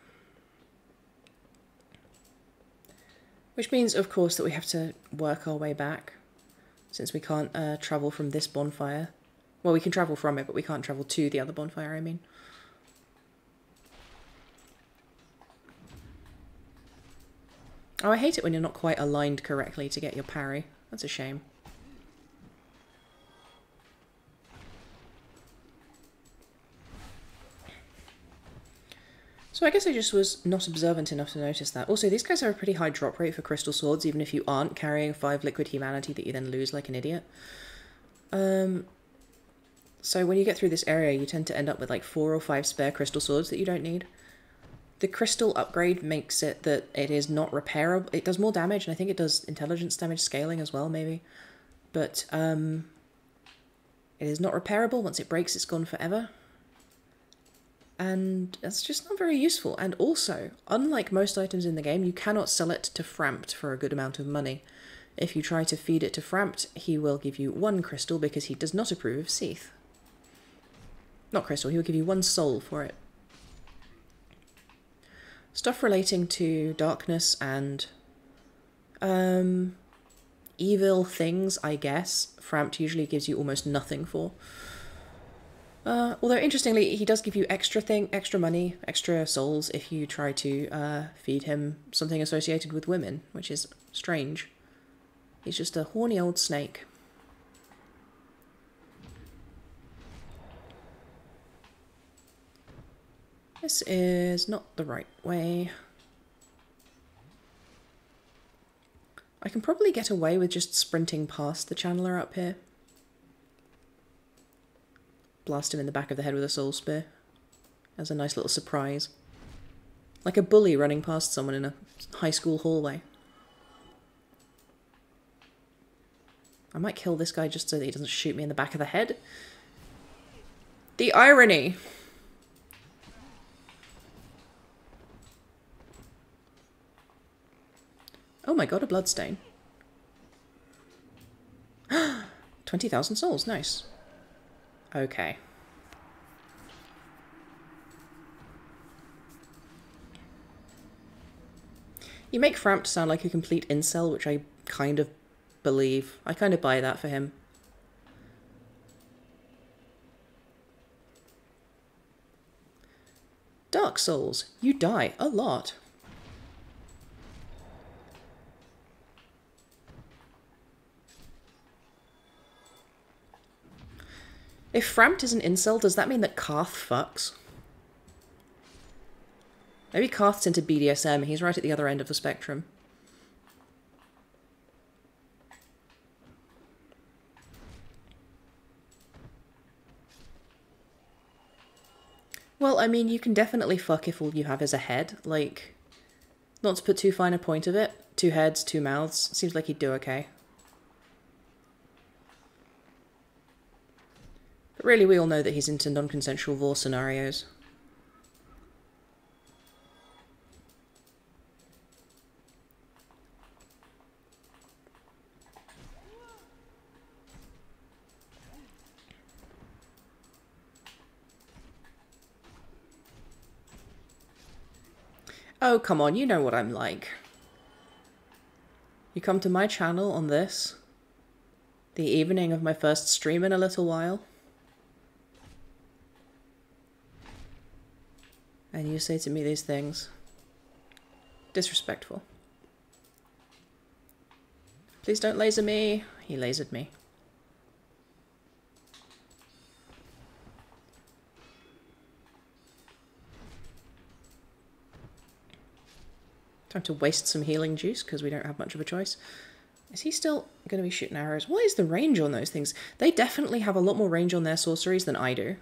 Which means, of course, that we have to work our way back. Since we can't uh, travel from this bonfire. Well, we can travel from it, but we can't travel to the other bonfire, I mean. Oh, I hate it when you're not quite aligned correctly to get your parry. That's a shame. So I guess I just was not observant enough to notice that. Also, these guys have a pretty high drop rate for crystal swords, even if you aren't carrying 5 liquid humanity that you then lose like an idiot. Um, so when you get through this area, you tend to end up with like 4 or 5 spare crystal swords that you don't need. The crystal upgrade makes it that it is not repairable. It does more damage, and I think it does intelligence damage scaling as well, maybe. But um, it is not repairable. Once it breaks, it's gone forever and it's just not very useful. And also, unlike most items in the game, you cannot sell it to Frampt for a good amount of money. If you try to feed it to Frampt, he will give you one crystal because he does not approve of Seath. Not crystal, he will give you one soul for it. Stuff relating to darkness and um, evil things, I guess, Frampt usually gives you almost nothing for. Uh, although interestingly, he does give you extra thing, extra money, extra souls if you try to uh, feed him something associated with women, which is strange. He's just a horny old snake. This is not the right way. I can probably get away with just sprinting past the channeler up here blast him in the back of the head with a soul spear. As a nice little surprise. Like a bully running past someone in a high school hallway. I might kill this guy just so that he doesn't shoot me in the back of the head. The irony! Oh my god, a bloodstain. 20,000 souls, nice. Okay. You make Frampt sound like a complete incel, which I kind of believe. I kind of buy that for him. Dark Souls. You die a lot. If Frampt is an incel, does that mean that Kaathe fucks? Maybe Kaathe's into BDSM. He's right at the other end of the spectrum. Well, I mean, you can definitely fuck if all you have is a head. Like, not to put too fine a point of it. Two heads, two mouths. Seems like he'd do okay. Really, we all know that he's into non-consensual war scenarios. Oh, come on, you know what I'm like. You come to my channel on this, the evening of my first stream in a little while, and you say to me these things. Disrespectful. Please don't laser me. He lasered me. Time to waste some healing juice because we don't have much of a choice. Is he still going to be shooting arrows? What is the range on those things? They definitely have a lot more range on their sorceries than I do.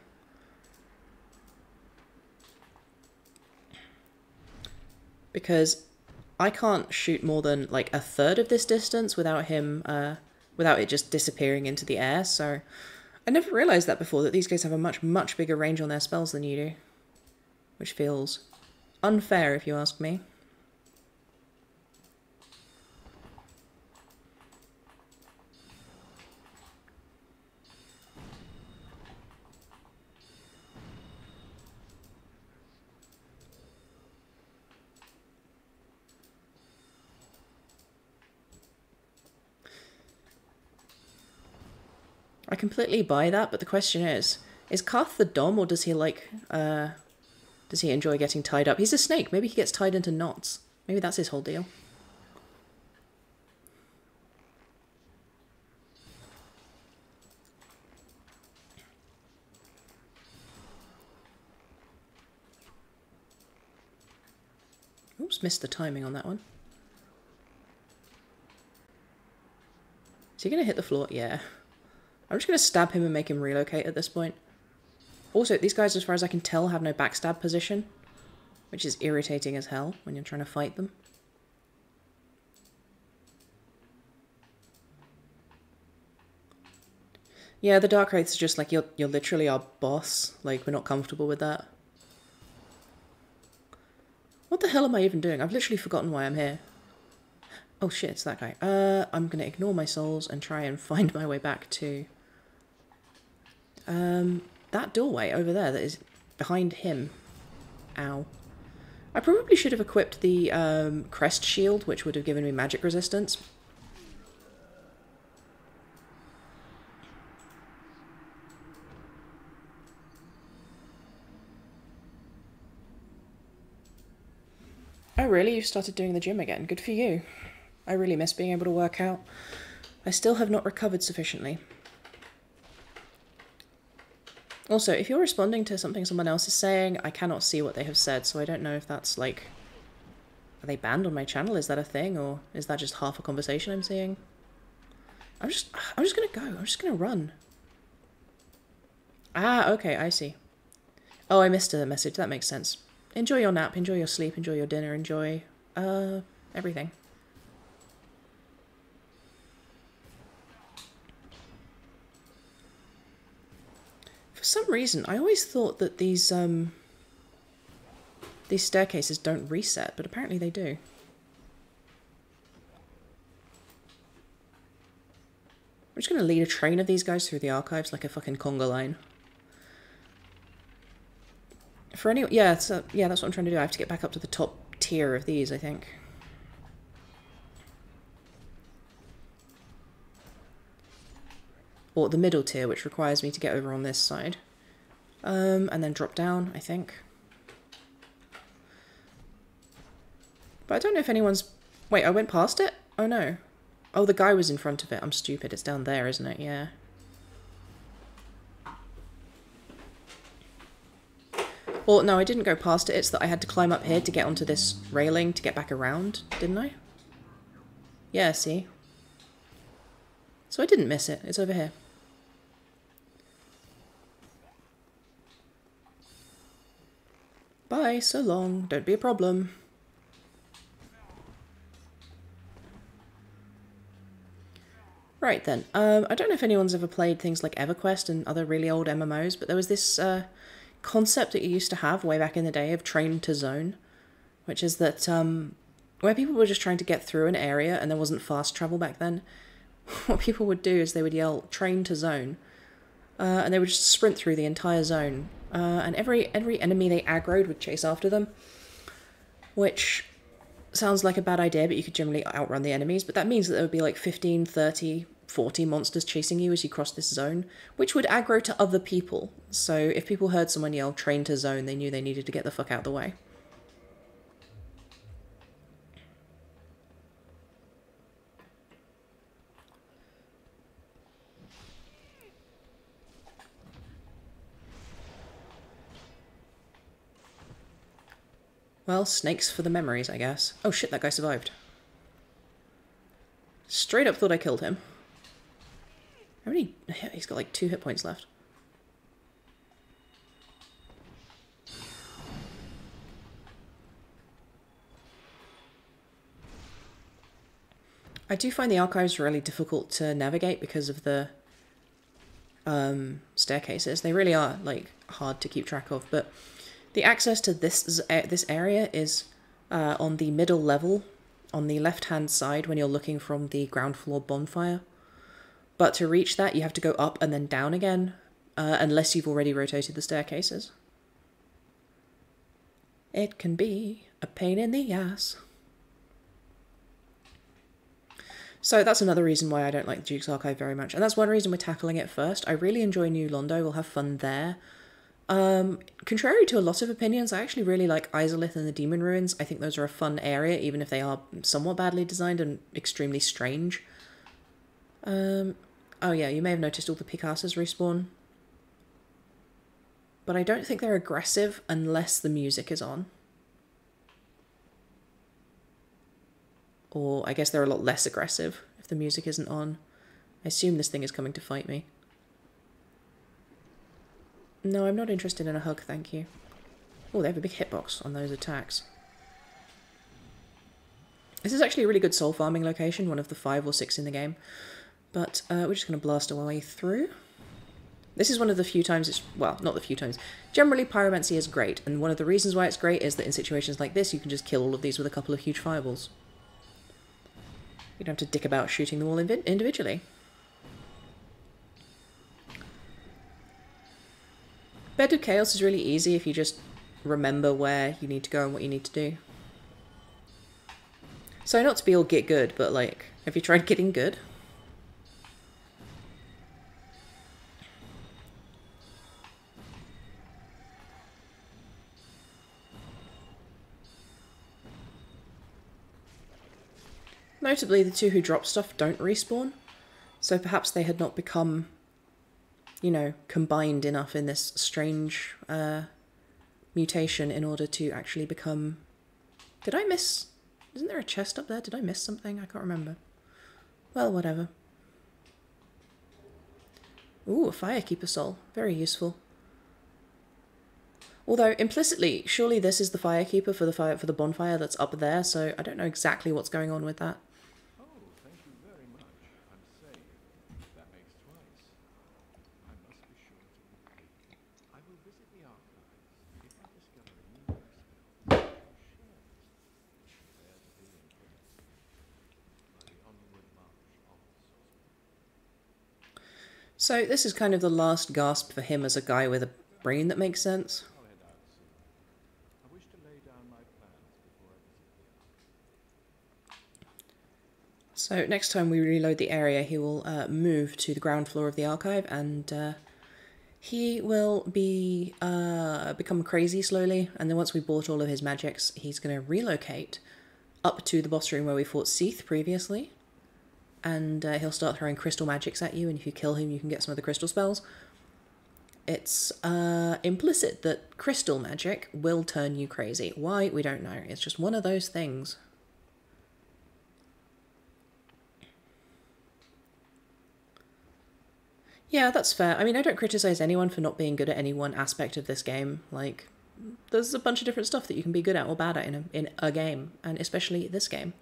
Because I can't shoot more than like a third of this distance without him, uh, without it just disappearing into the air. So I never realized that before, that these guys have a much, much bigger range on their spells than you do. Which feels unfair if you ask me. Completely buy that, but the question is, is Kaathe the dom or does he like, uh, does he enjoy getting tied up? He's a snake. Maybe he gets tied into knots. Maybe that's his whole deal. Oops, missed the timing on that one. Is he going to hit the floor? Yeah. I'm just going to stab him and make him relocate at this point. Also, these guys, as far as I can tell, have no backstab position, which is irritating as hell when you're trying to fight them. Yeah, the Dark Wraiths are just like, you're, you're literally our boss. Like, we're not comfortable with that. What the hell am I even doing? I've literally forgotten why I'm here. Oh shit, it's that guy. Uh, I'm gonna ignore my souls and try and find my way back to um, that doorway over there that is behind him. Ow. I probably should have equipped the um, crest shield, which would have given me magic resistance. Oh really? You've started doing the gym again. Good for you. I really miss being able to work out. I still have not recovered sufficiently. Also, if you're responding to something someone else is saying, I cannot see what they have said, so I don't know if that's like... Are they banned on my channel? Is that a thing? Or is that just half a conversation I'm seeing? I'm just... I'm just gonna go. I'm just gonna run. Ah, okay, I see. Oh, I missed a message. That makes sense. Enjoy your nap, enjoy your sleep, enjoy your dinner, enjoy... Uh, everything. For some reason, I always thought that these um, these staircases don't reset, but apparently they do. I'm just going to lead a train of these guys through the archives like a fucking conga line. For any, yeah, so, yeah, that's what I'm trying to do. I have to get back up to the top tier of these, I think. Or the middle tier, which requires me to get over on this side. Um, and then drop down, I think. But I don't know if anyone's... Wait, I went past it? Oh no. Oh, the guy was in front of it. I'm stupid. It's down there, isn't it? Yeah. Or, no, I didn't go past it. It's that I had to climb up here to get onto this railing to get back around, didn't I? Yeah, see? So I didn't miss it. It's over here. Bye, so long. Don't be a problem. Right then, um, I don't know if anyone's ever played things like EverQuest and other really old MMOs, but there was this uh, concept that you used to have way back in the day of train to zone, which is that um, where people were just trying to get through an area and there wasn't fast travel back then, what people would do is they would yell train to zone, uh, and they would just sprint through the entire zone, uh, and every every enemy they aggroed would chase after them, which sounds like a bad idea, but you could generally outrun the enemies, but that means that there would be like 15, 30, 40 monsters chasing you as you cross this zone, which would aggro to other people. So if people heard someone yell train to zone, they knew they needed to get the fuck out of the way. Well, snakes for the memories, I guess. Oh shit, that guy survived. Straight up thought I killed him. How many? He's got like two hit points left. I do find the archives really difficult to navigate because of the um, staircases. They really are like hard to keep track of, but the access to this this area is uh, on the middle level, on the left-hand side when you're looking from the ground floor bonfire. But to reach that, you have to go up and then down again, uh, unless you've already rotated the staircases. It can be a pain in the ass. So that's another reason why I don't like the Duke's Archive very much. And that's one reason we're tackling it first. I really enjoy New Londo. We'll have fun there. Um, contrary to a lot of opinions, I actually really like Izalith and the Demon Ruins. I think those are a fun area, even if they are somewhat badly designed and extremely strange. Um, oh yeah, you may have noticed all the Pisacas respawn. But I don't think they're aggressive unless the music is on. Or I guess they're a lot less aggressive if the music isn't on. I assume this thing is coming to fight me. No, I'm not interested in a hug, thank you. Oh, they have a big hitbox on those attacks. This is actually a really good soul farming location, one of the five or six in the game. But uh, we're just going to blast our way through. This is one of the few times it's, well, not the few times. Generally, pyromancy is great, and one of the reasons why it's great is that in situations like this, you can just kill all of these with a couple of huge fireballs. You don't have to dick about shooting them all individually. Bed of Chaos is really easy if you just remember where you need to go and what you need to do. So not to be all get good, but like, have you tried getting good? Notably, the two who drop stuff don't respawn, so perhaps they had not become you know, combined enough in this strange uh, mutation in order to actually become... Did I miss... Isn't there a chest up there? Did I miss something? I can't remember. Well, whatever. Ooh, a Firekeeper soul. Very useful. Although implicitly, surely this is the Firekeeper for the fire for the bonfire that's up there, so I don't know exactly what's going on with that. So this is kind of the last gasp for him as a guy with a brain that makes sense. So next time we reload the area, he will uh, move to the ground floor of the archive and uh, he will be uh, become crazy slowly. And then once we bought all of his magics, he's going to relocate up to the boss room where we fought Seath previously and uh, he'll start throwing crystal magics at you, and if you kill him, you can get some of the crystal spells. it's uh, implicit that crystal magic will turn you crazy. Why? We don't know. It's just one of those things. Yeah, that's fair. I mean, I don't criticize anyone for not being good at any one aspect of this game. Like, there's a bunch of different stuff that you can be good at or bad at in a, in a game, and especially this game.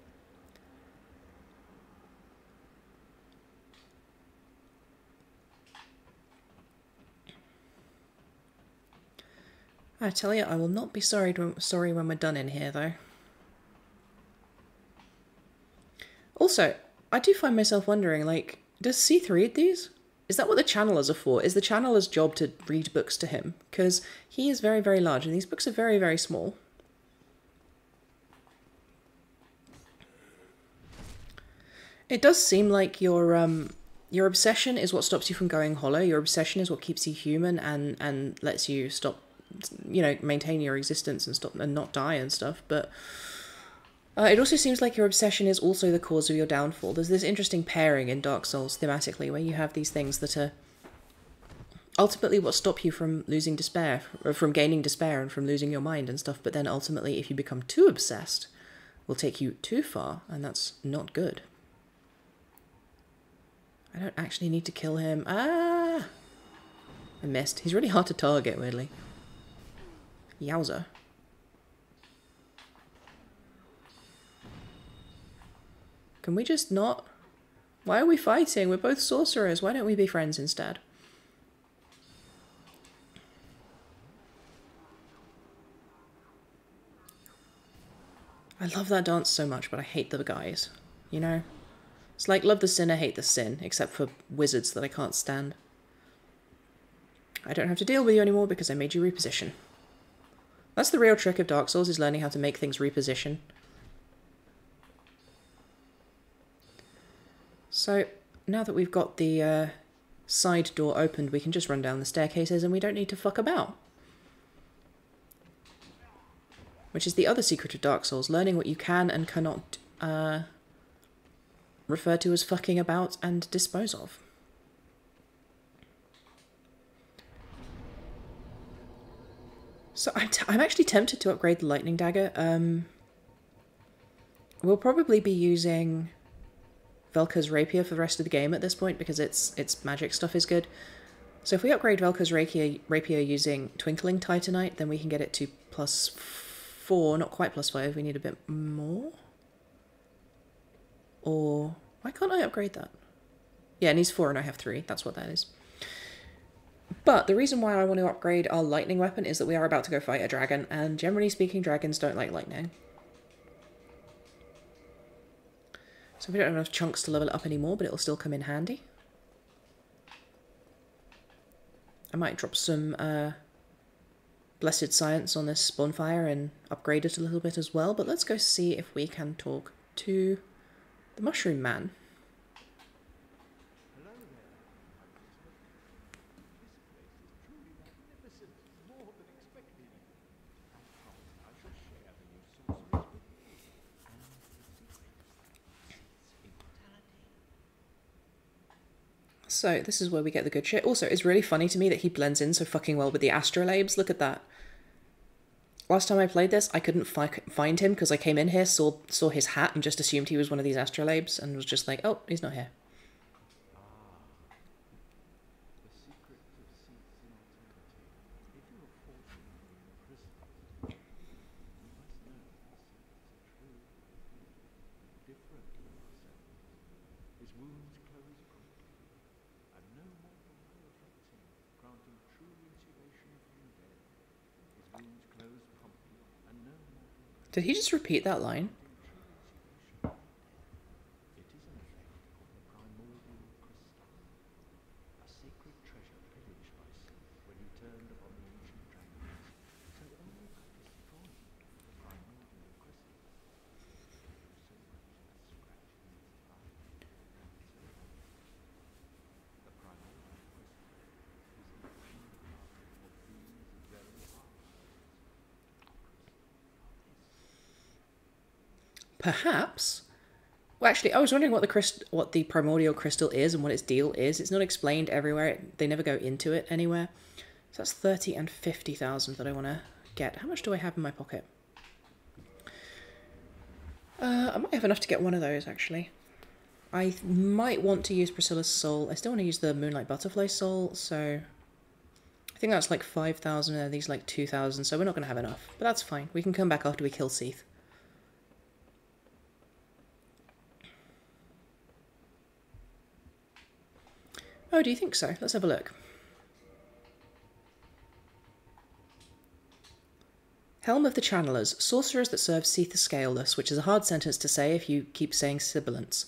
I tell you, I will not be sorry to, sorry when we're done in here, though. Also, I do find myself wondering, like, does Seath read these? Is that what the channelers are for? Is the channeler's job to read books to him? Because he is very, very large, and these books are very, very small. It does seem like your um your obsession is what stops you from going hollow. Your obsession is what keeps you human and and lets you stop you know, maintain your existence and stop and not die and stuff. But uh, it also seems like your obsession is also the cause of your downfall. There's this interesting pairing in Dark Souls thematically where you have these things that are ultimately what stop you from losing despair, or from gaining despair and from losing your mind and stuff. But then ultimately, if you become too obsessed, will take you too far, and that's not good. I don't actually need to kill him. Ah! I missed. He's really hard to target, weirdly. Yowza. Can we just not? Why are we fighting? We're both sorcerers. Why don't we be friends instead? I love that dance so much, but I hate the guys. You know? It's like love the sinner, hate the sin, except for wizards that I can't stand. I don't have to deal with you anymore because I made you reposition. That's the real trick of Dark Souls, is learning how to make things reposition. So, now that we've got the uh, side door opened, we can just run down the staircases and we don't need to fuck about. Which is the other secret of Dark Souls, learning what you can and cannot uh, refer to as fucking about and dispose of. So I'm, actually tempted to upgrade the lightning dagger. Um, we'll probably be using Velka's rapier for the rest of the game at this point because its its magic stuff is good. So if we upgrade Velka's rapier, rapier using Twinkling Titanite, then we can get it to plus four, not quite plus five. We need a bit more. Or why can't I upgrade that? Yeah, it needs four and I have three. That's what that is. But the reason why I want to upgrade our lightning weapon is that we are about to go fight a dragon, and generally speaking, dragons don't like lightning. So we don't have enough chunks to level it up anymore, but it'll still come in handy. I might drop some uh, Blessed Science on this bonfire and upgrade it a little bit as well, but let's go see if we can talk to the Mushroom Man. So this is where we get the good shit. Also, it's really funny to me that he blends in so fucking well with the astrolabes. Look at that. Last time I played this, I couldn't fi find him because I came in here, saw saw his hat, and just assumed he was one of these astrolabes, and was just like, oh, he's not here. Did he just repeat that line? Perhaps. Well, actually, I was wondering what the crystal, what the primordial crystal is and what its deal is. It's not explained everywhere. They never go into it anywhere. So that's 30 and 50,000 that I want to get. How much do I have in my pocket? Uh, I might have enough to get one of those, actually. I might want to use Priscilla's soul. I still want to use the Moonlight Butterfly soul, so... I think that's like 5,000 and these like 2,000, so we're not going to have enough. But that's fine. We can come back after we kill Seath. Oh, do you think so? Let's have a look. Helm of the Channelers, sorcerers that serve Seath the Scaleless, which is a hard sentence to say if you keep saying sibilants.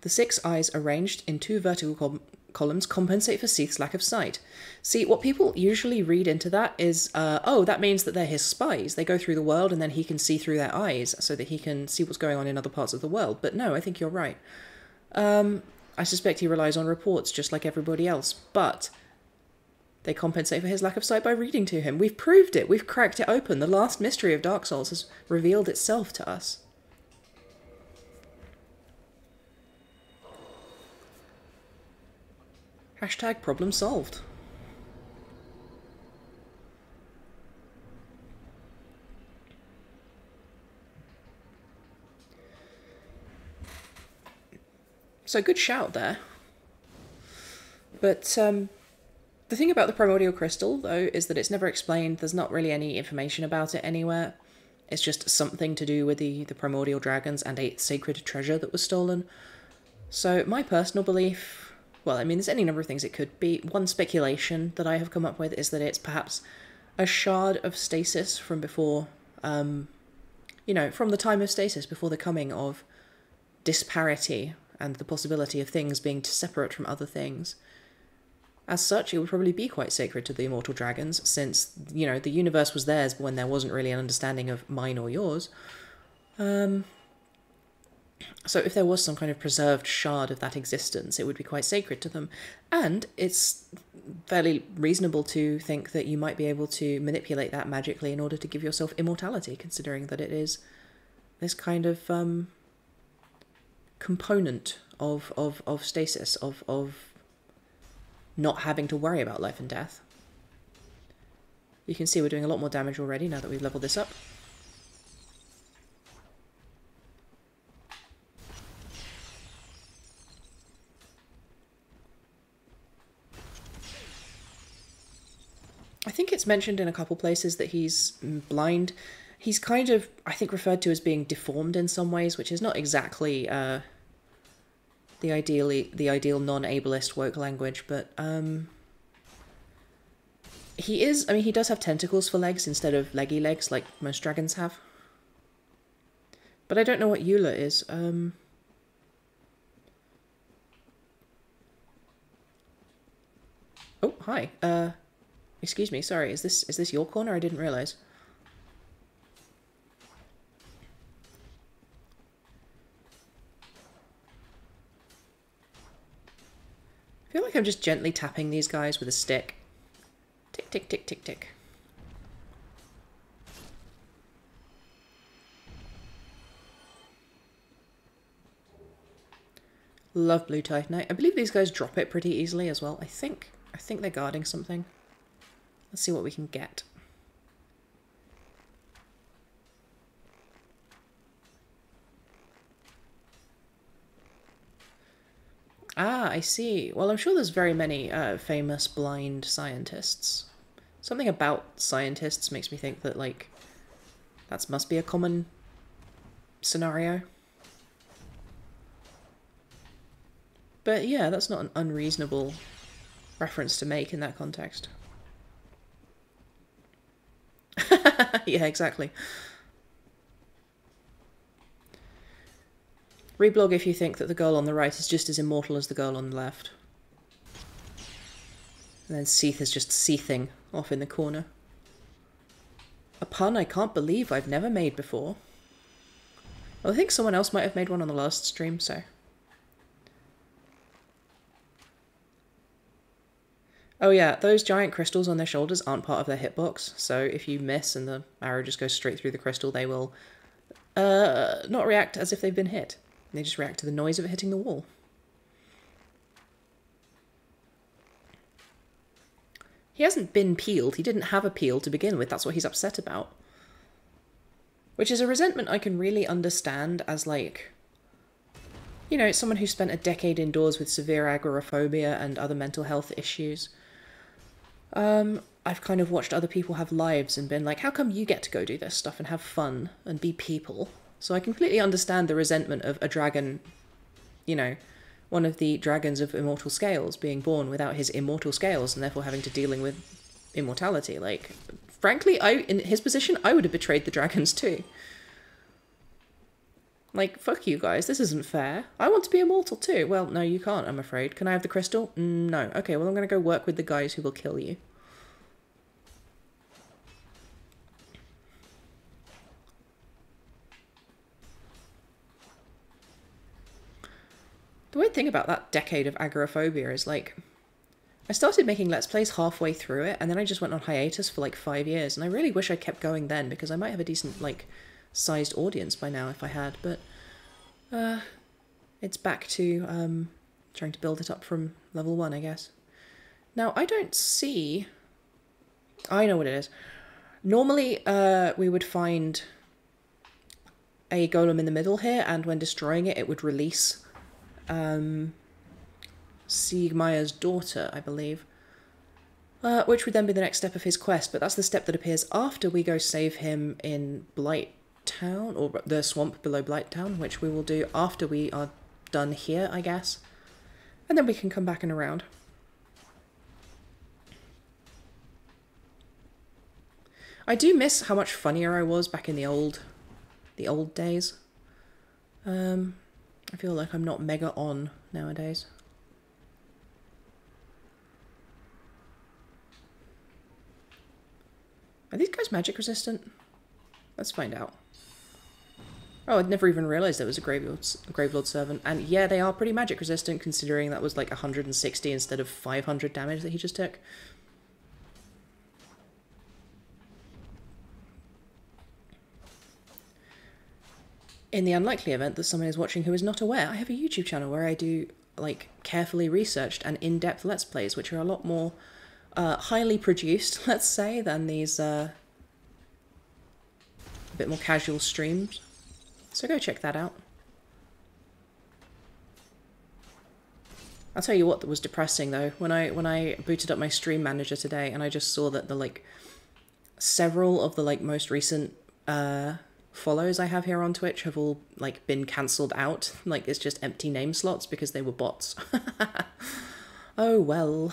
The six eyes arranged in two vertical col columns compensate for Seath's lack of sight. See, what people usually read into that is, uh, oh, that means that they're his spies. They go through the world and then he can see through their eyes so that he can see what's going on in other parts of the world. But no, I think you're right. Um, I suspect he relies on reports just like everybody else, but they compensate for his lack of sight by reading to him. We've proved it. We've cracked it open. The last mystery of Dark Souls has revealed itself to us. Hashtag problem solved. So good shout there. But um, the thing about the primordial crystal, though, is that it's never explained. There's not really any information about it anywhere. It's just something to do with the, the primordial dragons and a sacred treasure that was stolen. So my personal belief, well, I mean, there's any number of things it could be. One speculation that I have come up with is that it's perhaps a shard of stasis from before, um, you know, from the time of stasis, before the coming of disparity and the possibility of things being separate from other things. As such, it would probably be quite sacred to the immortal dragons, since, you know, the universe was theirs when there wasn't really an understanding of mine or yours. Um, so if there was some kind of preserved shard of that existence, it would be quite sacred to them. And it's fairly reasonable to think that you might be able to manipulate that magically in order to give yourself immortality, considering that it is this kind of um, component of, of, of stasis, of, of not having to worry about life and death. You can see we're doing a lot more damage already now that we've leveled this up. I think it's mentioned in a couple places that he's blind. He's kind of, I think, referred to as being deformed in some ways, which is not exactly uh, the ideally the ideal non-ableist woke language, but um, he is. I mean, he does have tentacles for legs instead of leggy legs like most dragons have. But I don't know what Eula is. Um, oh, hi. Uh, excuse me. Sorry. Is this is this your corner? I didn't realize. Feel like I'm just gently tapping these guys with a stick. Tick, tick, tick, tick, tick. Love blue titanite. I believe these guys drop it pretty easily as well. I think I think they're guarding something. Let's see what we can get. Ah, I see. Well, I'm sure there's very many uh, famous blind scientists. Something about scientists makes me think that, like, that must be a common scenario. But yeah, that's not an unreasonable reference to make in that context. yeah, exactly. Reblog if you think that the girl on the right is just as immortal as the girl on the left. And then Seath is just seething off in the corner. A pun I can't believe I've never made before. Well, I think someone else might have made one on the last stream, so... Oh yeah, those giant crystals on their shoulders aren't part of their hitbox, so if you miss and the arrow just goes straight through the crystal, they will uh, not react as if they've been hit. They just react to the noise of it hitting the wall. He hasn't been peeled. He didn't have a peel to begin with. That's what he's upset about. Which is a resentment I can really understand as, like, you know, someone who spent a decade indoors with severe agoraphobia and other mental health issues. Um, I've kind of watched other people have lives and been like, how come you get to go do this stuff and have fun and be people? So I completely understand the resentment of a dragon, you know, one of the dragons of immortal scales being born without his immortal scales and therefore having to dealing with immortality. Like, frankly, I in his position, I would have betrayed the dragons too. Like, fuck you guys, this isn't fair. I want to be immortal too. Well, no, you can't, I'm afraid. Can I have the crystal? Mm, no. Okay, well, I'm going to go work with the guys who will kill you. The weird thing about that decade of agoraphobia is like, I started making Let's Plays halfway through it, and then I just went on hiatus for like five years, and I really wish I kept going then, because I might have a decent, like, sized audience by now if I had, but, uh, it's back to, um, trying to build it up from level one, I guess. Now, I don't see... I know what it is. Normally, uh, we would find a golem in the middle here, and when destroying it, it would release um, Siegmeyer's daughter, I believe. Uh, which would then be the next step of his quest, but that's the step that appears after we go save him in Blight Town, or the swamp below Blighttown, which we will do after we are done here, I guess. And then we can come back and around. I do miss how much funnier I was back in the old, the old days. Um, I feel like I'm not mega on nowadays. Are these guys magic resistant? Let's find out. Oh, I'd never even realised there was a Gravelord, Gravelord Servant. And yeah, they are pretty magic resistant considering that was like 160 instead of 500 damage that he just took. In the unlikely event that someone is watching who is not aware, I have a YouTube channel where I do like carefully researched and in-depth let's plays, which are a lot more uh, highly produced, let's say, than these uh, a bit more casual streams. So go check that out. I'll tell you what was depressing though when I when I booted up my stream manager today and I just saw that the like several of the like most recent uh, follows I have here on Twitch have all like been cancelled out. Like it's just empty name slots because they were bots. oh well.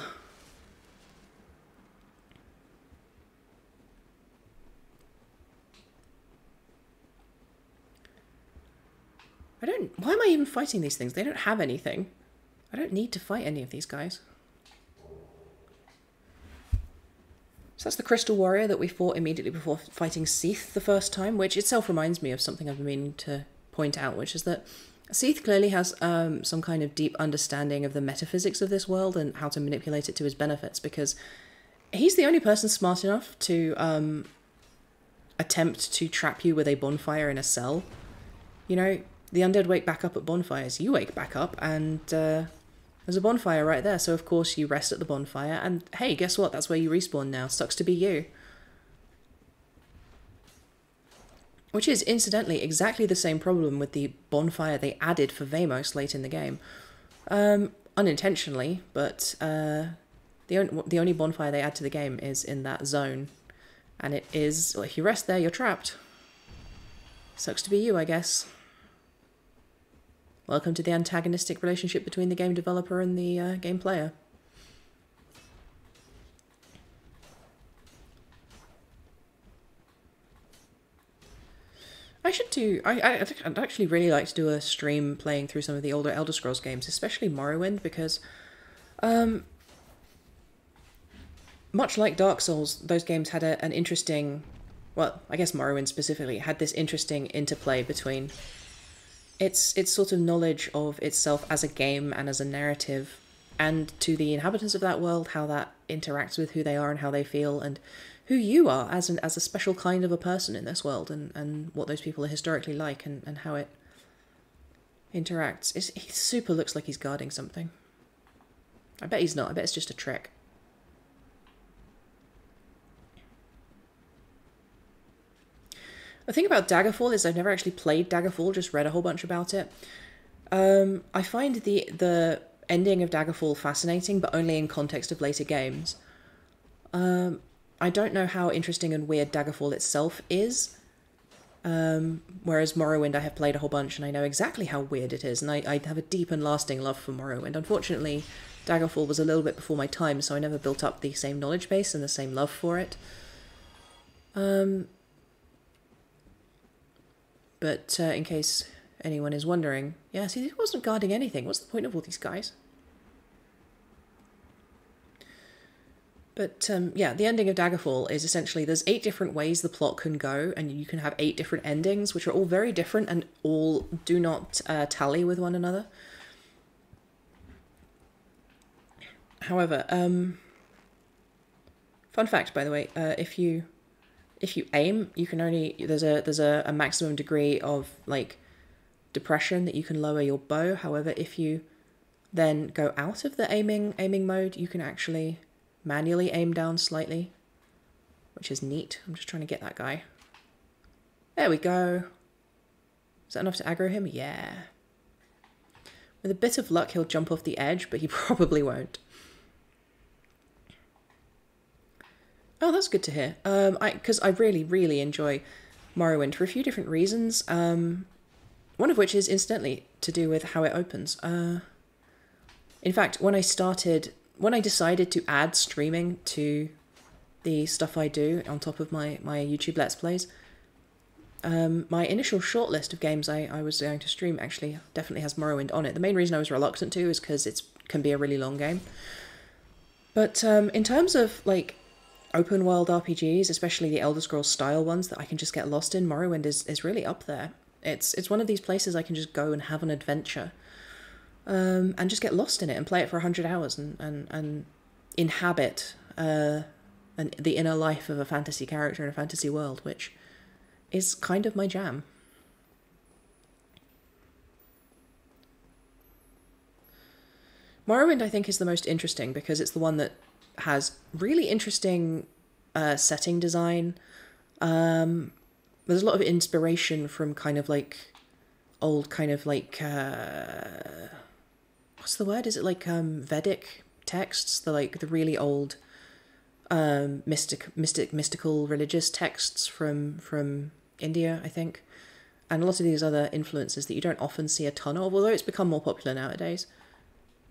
I don't... Why am I even fighting these things? They don't have anything. I don't need to fight any of these guys. So that's the Crystal Warrior that we fought immediately before fighting Seath the first time, which itself reminds me of something I've been meaning to point out, which is that Seath clearly has um, some kind of deep understanding of the metaphysics of this world and how to manipulate it to his benefits, because he's the only person smart enough to um, attempt to trap you with a bonfire in a cell. You know, the undead wake back up at bonfires. You wake back up, and uh, there's a bonfire right there, so of course you rest at the bonfire, and hey, guess what? That's where you respawn now. Sucks to be you. Which is, incidentally, exactly the same problem with the bonfire they added for Vamos late in the game. Um, unintentionally, but uh, the, on the only bonfire they add to the game is in that zone. And it is, well, if you rest there, you're trapped. Sucks to be you, I guess. Welcome to the antagonistic relationship between the game developer and the uh, game player. I should do. I, I would actually really like to do a stream playing through some of the older Elder Scrolls games, especially Morrowind, because, um, much like Dark Souls, those games had a, an interesting, well, I guess Morrowind specifically had this interesting interplay between its its sort of knowledge of itself as a game and as a narrative and to the inhabitants of that world how that interacts with who they are and how they feel and who you are as an as a special kind of a person in this world and and what those people are historically like and and how it interacts. It's, he super looks like he's guarding something. I bet he's not. I bet it's just a trick The thing about Daggerfall is I've never actually played Daggerfall, just read a whole bunch about it. Um, I find the the ending of Daggerfall fascinating, but only in context of later games. Um, I don't know how interesting and weird Daggerfall itself is. Um, whereas Morrowind, I have played a whole bunch and I know exactly how weird it is, and I, I have a deep and lasting love for Morrowind. Unfortunately, Daggerfall was a little bit before my time, so I never built up the same knowledge base and the same love for it. Um, but uh, in case anyone is wondering, yeah, see, he wasn't guarding anything. What's the point of all these guys? But um, yeah, the ending of Daggerfall is essentially there's eight different ways the plot can go, and you can have eight different endings, which are all very different and all do not uh, tally with one another. However, um, fun fact by the way, uh, if you if you aim, you can only there's a there's a, a maximum degree of like depression that you can lower your bow. However, if you then go out of the aiming aiming mode, you can actually manually aim down slightly, which is neat. I'm just trying to get that guy. There we go. Is that enough to aggro him? Yeah. With a bit of luck, he'll jump off the edge, but he probably won't. Oh, that's good to hear. Um, I because I really, really enjoy Morrowind for a few different reasons. Um, one of which is incidentally to do with how it opens. Uh, in fact, when I started when I decided to add streaming to the stuff I do on top of my, my YouTube Let's Plays, um, my initial shortlist of games I, I was going to stream actually definitely has Morrowind on it. The main reason I was reluctant to is because it can be a really long game. But um, in terms of like open world RPGs, especially the Elder Scrolls style ones that I can just get lost in, Morrowind is, is really up there. It's it's one of these places I can just go and have an adventure um, and just get lost in it and play it for 100 hours and, and, and inhabit uh, an, the inner life of a fantasy character in a fantasy world, which is kind of my jam. Morrowind, I think, is the most interesting because it's the one that has really interesting uh, setting design. Um, there's a lot of inspiration from kind of like old, kind of like uh, what's the word? Is it like um, Vedic texts? The like the really old um, mystic, mystic, mystical religious texts from from India, I think, and a lot of these other influences that you don't often see a ton of, although it's become more popular nowadays.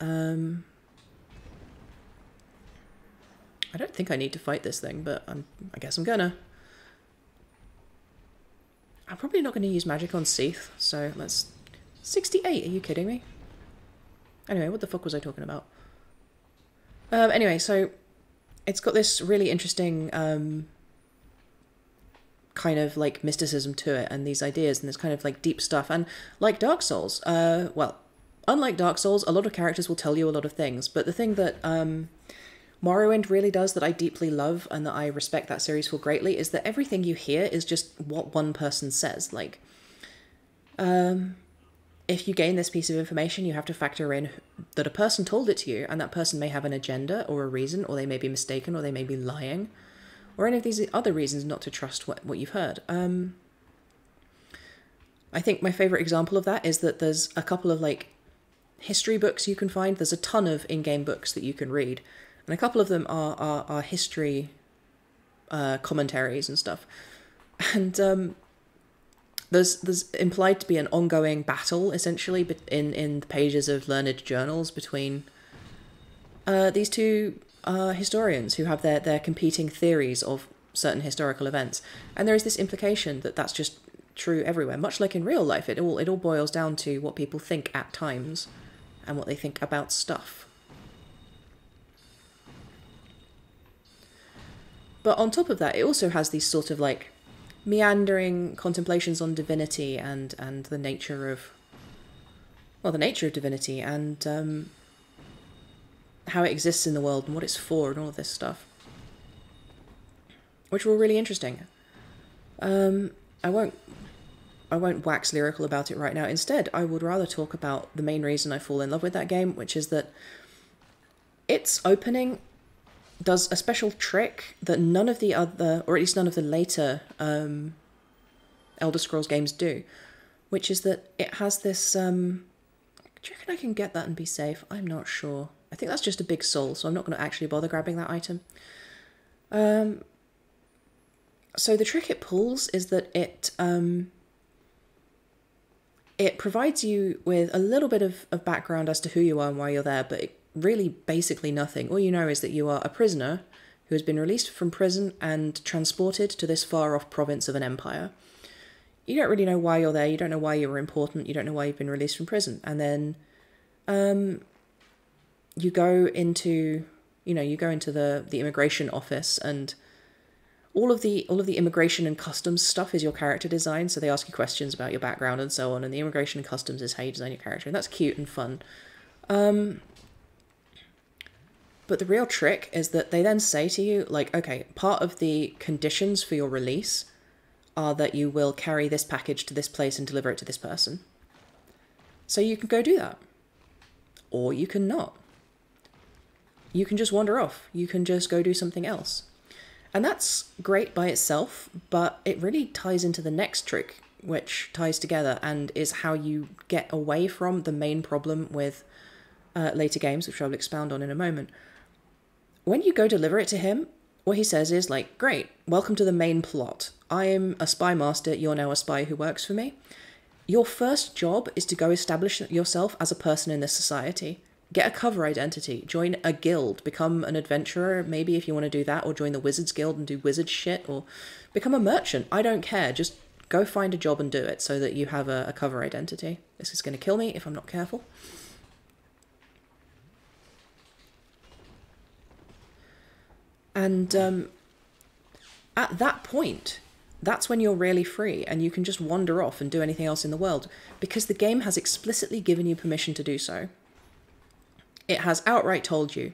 Um, I don't think I need to fight this thing, but I'm, I guess I'm gonna. I'm probably not going to use magic on Seath, so let's... 68, are you kidding me? Anyway, what the fuck was I talking about? Um, anyway, so it's got this really interesting um, kind of like mysticism to it and these ideas and this kind of like deep stuff. And like Dark Souls, uh, well, unlike Dark Souls, a lot of characters will tell you a lot of things. But the thing that um, Morrowind really does that I deeply love and that I respect that series for greatly is that everything you hear is just what one person says. Like, um, if you gain this piece of information, you have to factor in that a person told it to you, and that person may have an agenda or a reason, or they may be mistaken, or they may be lying, or any of these other reasons not to trust what, what you've heard. Um, I think my favorite example of that is that there's a couple of like history books you can find. There's a ton of in-game books that you can read, and a couple of them are are, are history uh, commentaries and stuff. And um, there's there's implied to be an ongoing battle essentially in in the pages of learned journals between uh, these two uh, historians who have their their competing theories of certain historical events, and there is this implication that that's just true everywhere, much like in real life. It all it all boils down to what people think at times, and what they think about stuff. But on top of that, it also has these sort of like meandering contemplations on divinity and and the nature of well the nature of divinity and um, how it exists in the world and what it's for and all of this stuff. Which were really interesting. Um, i won't i won't wax lyrical about it right now. Instead i would rather talk about the main reason i fall in love with that game which is that its opening does a special trick that none of the other, or at least none of the later um, Elder Scrolls games do, which is that it has this. Um, do you reckon I can get that and be safe? I'm not sure. I think that's just a big soul, so I'm not going to actually bother grabbing that item. Um, so the trick it pulls is that it um, it provides you with a little bit of, of background as to who you are and why you're there, but it, really basically nothing. All you know is that you are a prisoner who has been released from prison and transported to this far off province of an empire. You don't really know why you're there, you don't know why you're important, you don't know why you've been released from prison. And then um, you go into you know, you go into the, the immigration office and all of the all of the immigration and customs stuff is your character design so they ask you questions about your background and so on and the immigration and customs is how you design your character and that's cute and fun um, but the real trick is that they then say to you like okay part of the conditions for your release are that you will carry this package to this place and deliver it to this person. So you can go do that. Or you can not. You can just wander off. You can just go do something else. And that's great by itself, but it really ties into the next trick, which ties together and is how you get away from the main problem with uh, later games, which I'll expound on in a moment. When you go deliver it to him, what he says is like, "Great, welcome to the main plot. I am a spy master. You're now a spy who works for me. Your first job is to go establish yourself as a person in this society get a cover identity, join a guild, become an adventurer, maybe if you want to do that, or join the Wizards Guild and do wizard shit, or become a merchant. I don't care. Just go find a job and do it so that you have a, a cover identity. This is going to kill me if I'm not careful. And um, at that point, that's when you're really free and you can just wander off and do anything else in the world because the game has explicitly given you permission to do so. It has outright told you,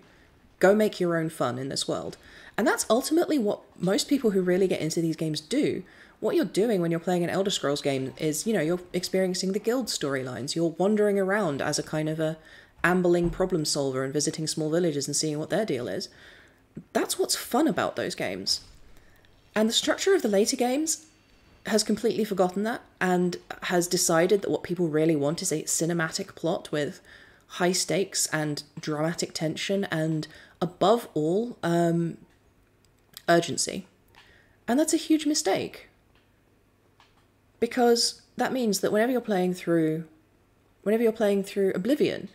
go make your own fun in this world. And that's ultimately what most people who really get into these games do. What you're doing when you're playing an Elder Scrolls game is, you know, you're experiencing the guild storylines. You're wandering around as a kind of a ambling problem solver and visiting small villages and seeing what their deal is. That's what's fun about those games. And the structure of the later games has completely forgotten that and has decided that what people really want is a cinematic plot with high stakes and dramatic tension and above all um, urgency and that's a huge mistake because that means that whenever you're playing through whenever you're playing through oblivion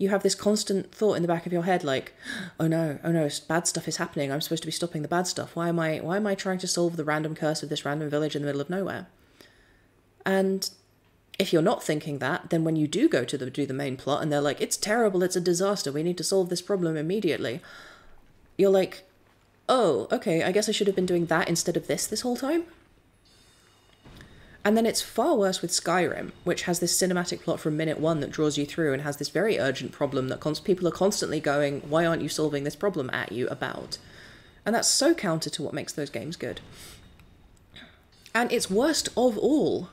you have this constant thought in the back of your head like oh no oh no bad stuff is happening. I'm supposed to be stopping the bad stuff. Why am i why am i trying to solve the random curse of this random village in the middle of nowhere? And if you're not thinking that, then when you do go to the, do the main plot and they're like, it's terrible, it's a disaster, we need to solve this problem immediately, you're like, oh, okay, I guess I should have been doing that instead of this this whole time? And then it's far worse with Skyrim, which has this cinematic plot from minute one that draws you through and has this very urgent problem that people are constantly going, why aren't you solving this problem at you about? And that's so counter to what makes those games good. And it's worst of all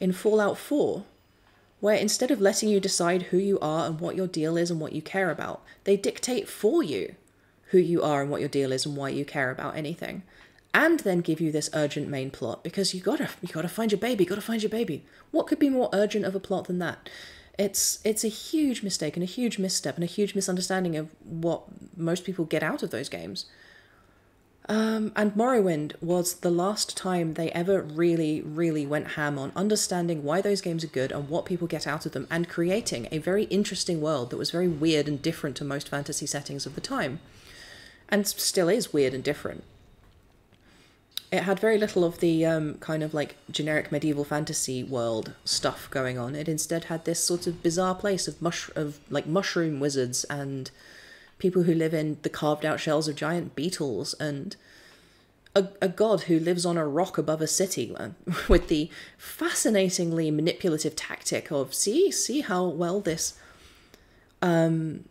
in Fallout 4, where instead of letting you decide who you are and what your deal is and what you care about, they dictate for you who you are and what your deal is and why you care about anything. And then give you this urgent main plot because you gotta you gotta find your baby, gotta find your baby. What could be more urgent of a plot than that? It's it's a huge mistake and a huge misstep and a huge misunderstanding of what most people get out of those games. Um, and Morrowind was the last time they ever really, really went ham on understanding why those games are good and what people get out of them, and creating a very interesting world that was very weird and different to most fantasy settings of the time. And still is weird and different. It had very little of the um, kind of like generic medieval fantasy world stuff going on. It instead had this sort of bizarre place of mush of like mushroom wizards and people who live in the carved out shells of giant beetles, and a, a god who lives on a rock above a city uh, with the fascinatingly manipulative tactic of see, see how well this. Um,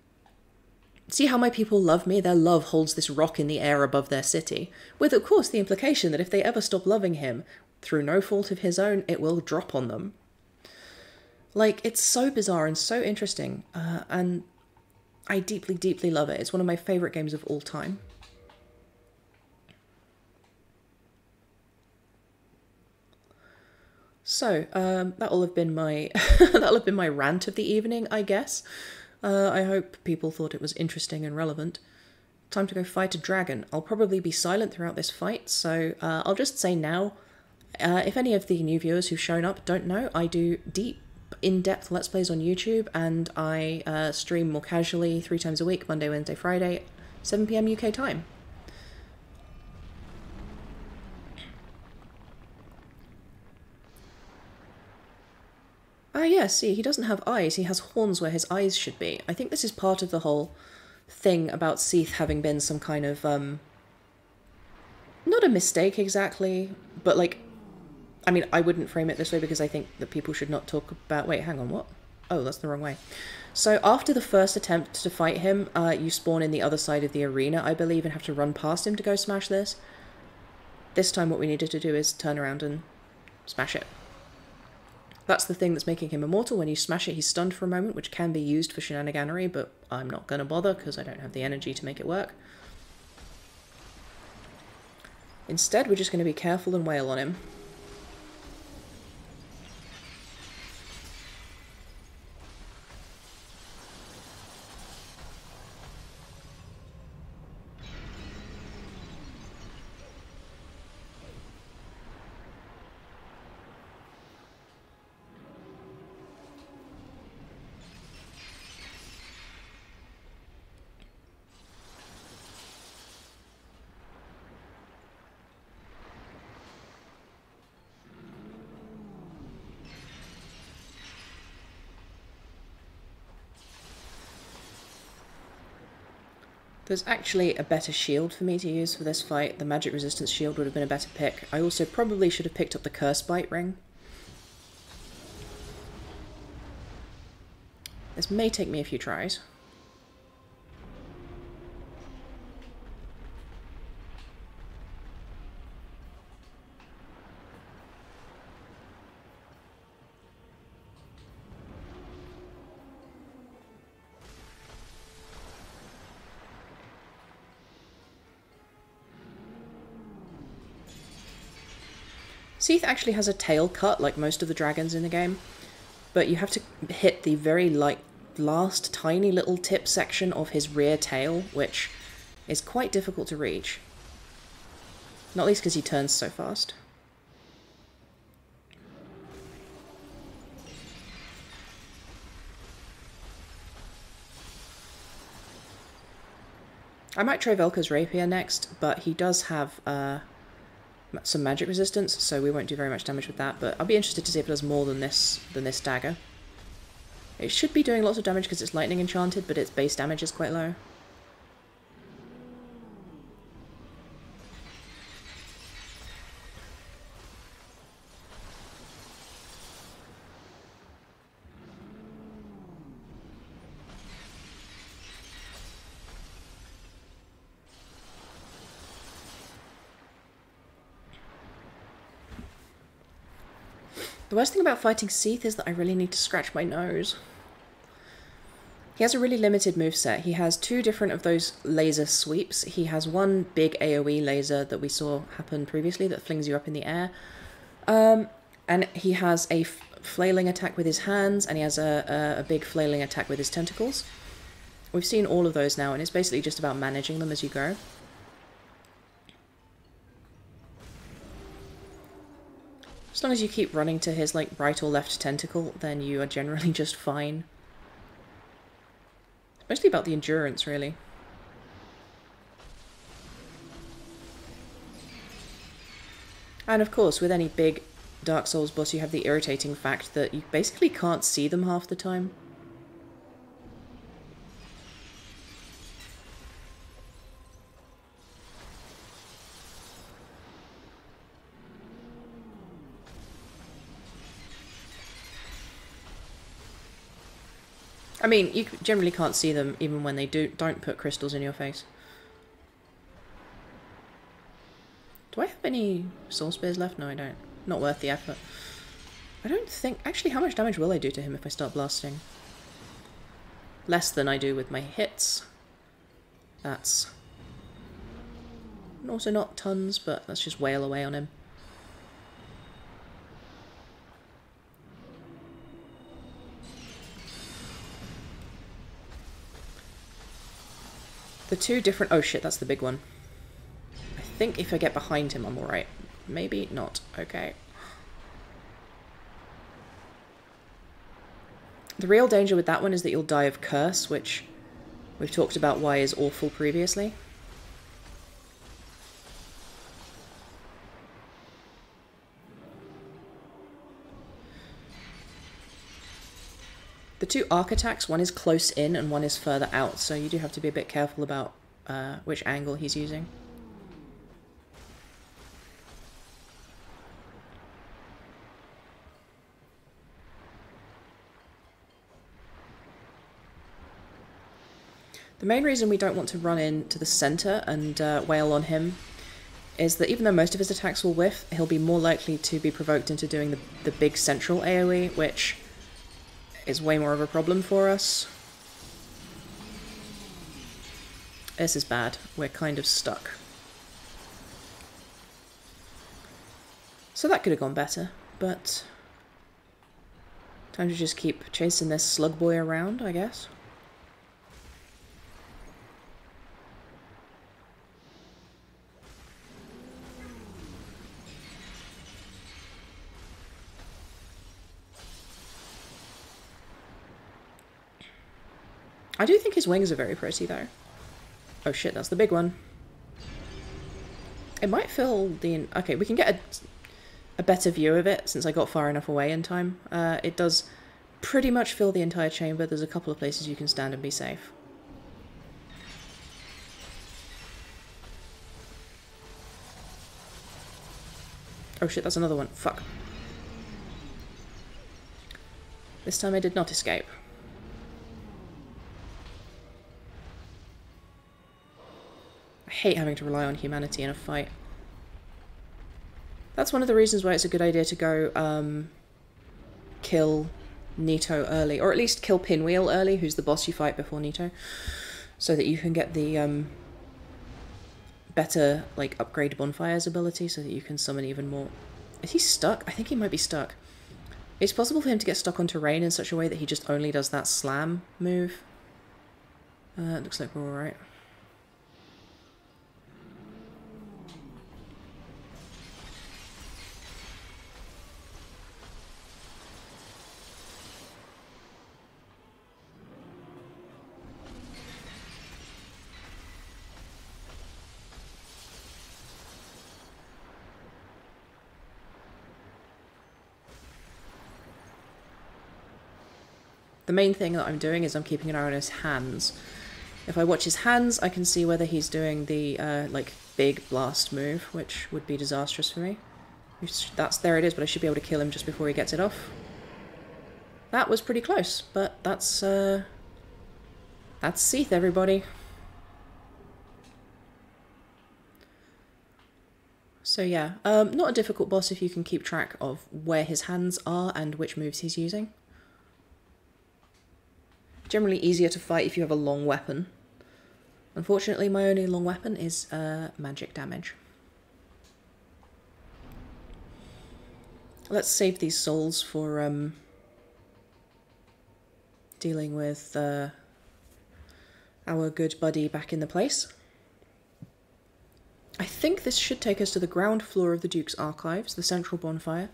see how my people love me? Their love holds this rock in the air above their city. With, of course, the implication that if they ever stop loving him, through no fault of his own, it will drop on them. Like, it's so bizarre and so interesting. Uh, and I deeply, deeply love it. It's one of my favourite games of all time. So, um, that'll have been my that'll have been my rant of the evening, I guess. Uh, I hope people thought it was interesting and relevant. Time to go fight a dragon. I'll probably be silent throughout this fight, so uh, I'll just say now, uh, if any of the new viewers who've shown up don't know, I do deep, in-depth Let's Plays on YouTube, and I uh, stream more casually three times a week, Monday, Wednesday, Friday, 7pm UK time. Ah, yeah, see, he doesn't have eyes, he has horns where his eyes should be. I think this is part of the whole thing about Seath having been some kind of, um... Not a mistake exactly, but like... I mean, I wouldn't frame it this way because I think that people should not talk about... Wait, hang on, what? Oh, that's the wrong way. So after the first attempt to fight him, uh, you spawn in the other side of the arena, I believe, and have to run past him to go smash this. This time what we needed to do is turn around and smash it. That's the thing that's making him immortal. When you smash it, he's stunned for a moment, which can be used for shenaniganery, but I'm not going to bother because I don't have the energy to make it work. Instead, we're just going to be careful and wail on him. There's actually a better shield for me to use for this fight. The magic resistance shield would have been a better pick. I also probably should have picked up the curse bite ring. This may take me a few tries. Seath actually has a tail cut like most of the dragons in the game, but you have to hit the very like last tiny little tip section of his rear tail, which is quite difficult to reach. Not least because he turns so fast. I might try Velka's Rapier next, but he does have uh, some magic resistance, so we won't do very much damage with that, but I'll be interested to see if it does more than this than this dagger. It should be doing lots of damage because it's lightning enchanted, but its base damage is quite low. Worst thing about fighting Seath is that I really need to scratch my nose. He has a really limited moveset. He has two different of those laser sweeps. He has one big AoE laser that we saw happen previously that flings you up in the air. Um, and he has a flailing attack with his hands, and he has a, a, a big flailing attack with his tentacles. We've seen all of those now, and it's basically just about managing them as you go. As long as you keep running to his like right or left tentacle, then you are generally just fine. It's mostly about the endurance, really. And of course, with any big Dark Souls boss, you have the irritating fact that you basically can't see them half the time. I mean, you generally can't see them even when they do don't put crystals in your face. Do I have any soul spears left? No, I don't. Not worth the effort. I don't think... Actually, how much damage will I do to him if I start blasting? Less than I do with my hits. That's... Also not tons, but let's just wail away on him. The two different... Oh shit, that's the big one. I think if I get behind him, I'm alright. Maybe not. Okay. The real danger with that one is that you'll die of curse, which we've talked about why is awful previously. The two arc attacks, one is close in and one is further out, so you do have to be a bit careful about uh, which angle he's using. The main reason we don't want to run into the centre and uh, wail on him is that even though most of his attacks will whiff, he'll be more likely to be provoked into doing the, the big central AoE, which is way more of a problem for us. This is bad. We're kind of stuck. So that could have gone better, but... Time to just keep chasing this slug boy around, I guess. I do think his wings are very pretty, though. Oh shit, that's the big one. It might fill the... Okay, we can get a, a better view of it, since I got far enough away in time. Uh, it does pretty much fill the entire chamber. There's a couple of places you can stand and be safe. Oh shit, that's another one. Fuck. This time I did not escape. Hate having to rely on humanity in a fight. That's one of the reasons why it's a good idea to go um, kill Nito early, or at least kill Pinwheel early, who's the boss you fight before Nito, so that you can get the um, better, like, upgrade Bonfire's ability, so that you can summon even more. Is he stuck? I think he might be stuck. It's possible for him to get stuck on terrain in such a way that he just only does that slam move. Uh, looks like we're alright. The main thing that I'm doing is I'm keeping an eye on his hands. If I watch his hands, I can see whether he's doing the, uh, like, big blast move, which would be disastrous for me. That's There it is, but I should be able to kill him just before he gets it off. That was pretty close, but that's, uh... That's Seath, everybody. So yeah, um, not a difficult boss if you can keep track of where his hands are and which moves he's using. Generally easier to fight if you have a long weapon. Unfortunately, my only long weapon is uh, magic damage. Let's save these souls for um, dealing with uh, our good buddy back in the place. I think this should take us to the ground floor of the Duke's Archives, the central bonfire.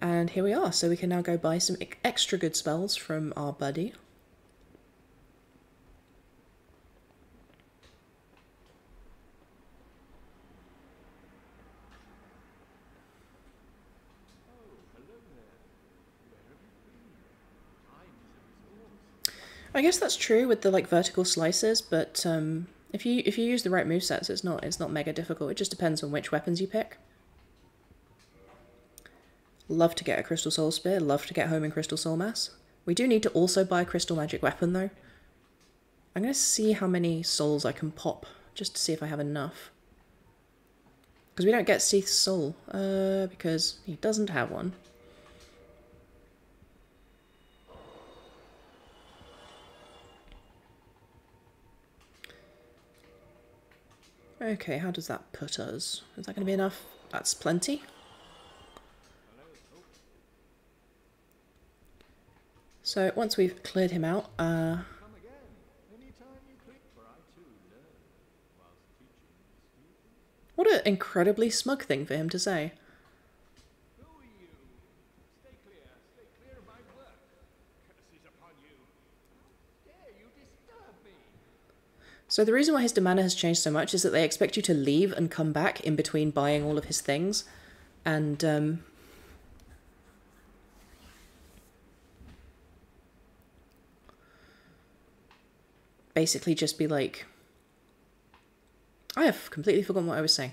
And here we are, so we can now go buy some extra good spells from our buddy. I guess that's true with the like vertical slices, but um, if you if you use the right move sets, it's not it's not mega difficult. It just depends on which weapons you pick. Love to get a Crystal Soul Spear, love to get home in Crystal Soul Mass. We do need to also buy a Crystal Magic Weapon though. I'm to see how many souls I can pop, just to see if I have enough. Because we don't get Seath's soul, uh, because he doesn't have one. Okay, how does that put us? Is that going to be enough? That's plenty. So once we've cleared him out, uh, what an incredibly smug thing for him to say. So the reason why his demand has changed so much is that they expect you to leave and come back in between buying all of his things, and um, basically just be like, I have completely forgotten what I was saying.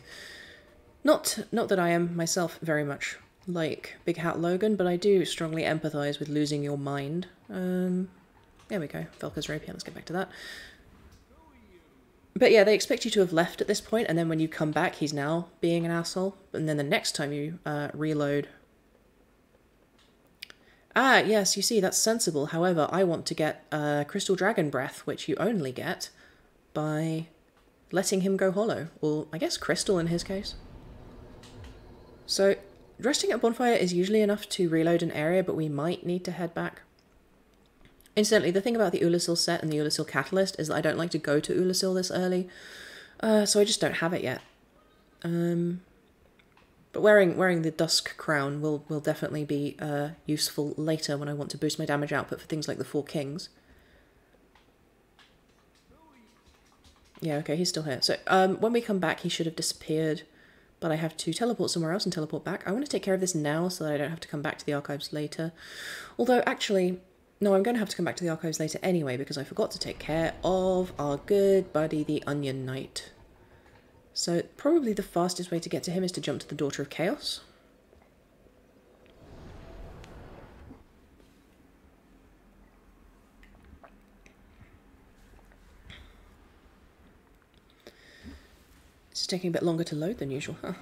Not not that I am myself very much like Big Hat Logan, but I do strongly empathise with losing your mind. Um, there we go, Velka's rapier. Let's get back to that. But yeah, they expect you to have left at this point, and then when you come back, he's now being an asshole. And then the next time you uh, reload. Ah, yes, you see, that's sensible. However, I want to get uh, Crystal Dragon Breath, which you only get by letting him go hollow. Or, I guess, Crystal in his case. So, resting at Bonfire is usually enough to reload an area, but we might need to head back. Incidentally, the thing about the Oolacile set and the Oolacile Catalyst is that I don't like to go to Oolacile this early, uh, so I just don't have it yet. Um, but wearing wearing the Dusk Crown will, will definitely be uh, useful later when I want to boost my damage output for things like the Four Kings. Yeah, okay, he's still here. So um, when we come back, he should have disappeared, but I have to teleport somewhere else and teleport back. I want to take care of this now so that I don't have to come back to the archives later. Although, actually, no, I'm going to have to come back to the archives later anyway because I forgot to take care of our good buddy, the Onion Knight. So probably the fastest way to get to him is to jump to the Daughter of Chaos. It's taking a bit longer to load than usual, huh?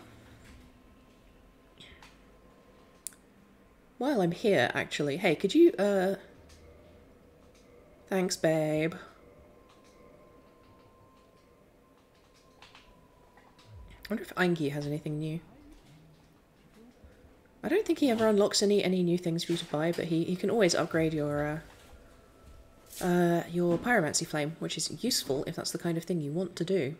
While I'm here, actually, hey, could you, uh... Thanks, babe. I wonder if Eingyi has anything new. I don't think he ever unlocks any any new things for you to buy, but he, he can always upgrade your uh, uh, your pyromancy flame, which is useful if that's the kind of thing you want to do.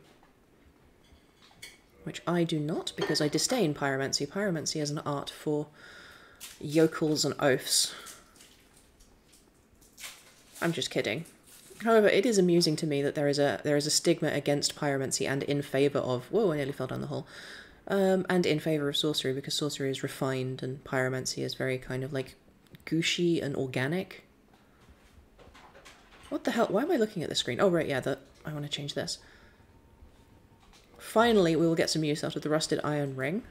Which I do not, because I disdain pyromancy. Pyromancy is an art for yokels and oafs. I'm just kidding. However, it is amusing to me that there is a there is a stigma against pyromancy and in favour of whoa, I nearly fell down the hole. Um, and in favour of sorcery because sorcery is refined and pyromancy is very kind of like gushy and organic. What the hell? Why am I looking at the screen? Oh right, yeah, that I want to change this. Finally, we will get some use out of the rusted iron ring.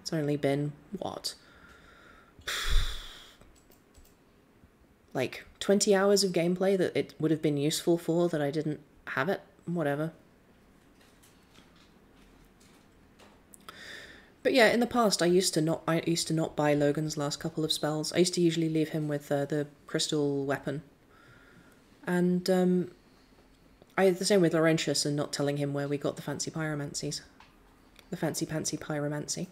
It's only been what? Like 20 hours of gameplay that it would have been useful for that I didn't have it. Whatever. But yeah, in the past I used to not I used to not buy Logan's last couple of spells. I used to usually leave him with uh, the crystal weapon. And um, I the same with Laurentius and not telling him where we got the fancy pyromancies. The fancy pantsy pyromancy.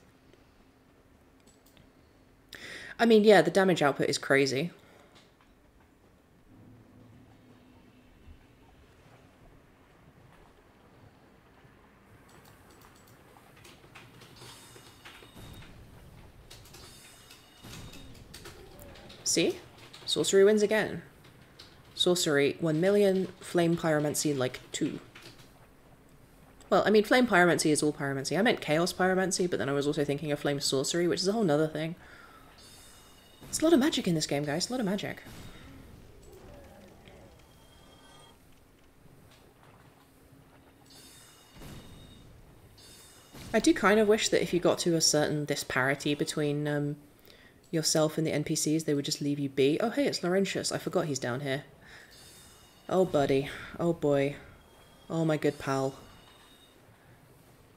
I mean, yeah, the damage output is crazy. See? Sorcery wins again. Sorcery, 1 million, Flame Pyromancy, like 2. Well, I mean, Flame Pyromancy is all Pyromancy. I meant Chaos Pyromancy, but then I was also thinking of Flame Sorcery, which is a whole nother thing. It's a lot of magic in this game, guys. A lot of magic. I do kind of wish that if you got to a certain disparity between um, yourself and the NPCs, they would just leave you be. Oh, hey, it's Laurentius. I forgot he's down here. Oh, buddy. Oh, boy. Oh, my good pal.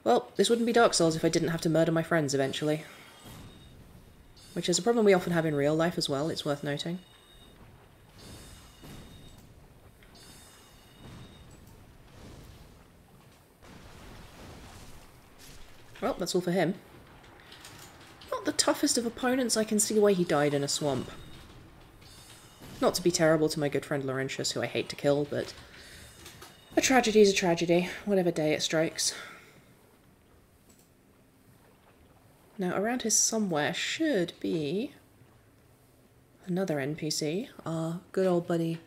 Well, this wouldn't be Dark Souls if I didn't have to murder my friends eventually. Which is a problem we often have in real life as well, it's worth noting. Well, that's all for him the toughest of opponents, I can see why he died in a swamp. Not to be terrible to my good friend Laurentius, who I hate to kill, but a tragedy is a tragedy, whatever day it strikes. Now, around here somewhere should be another NPC, our good old buddy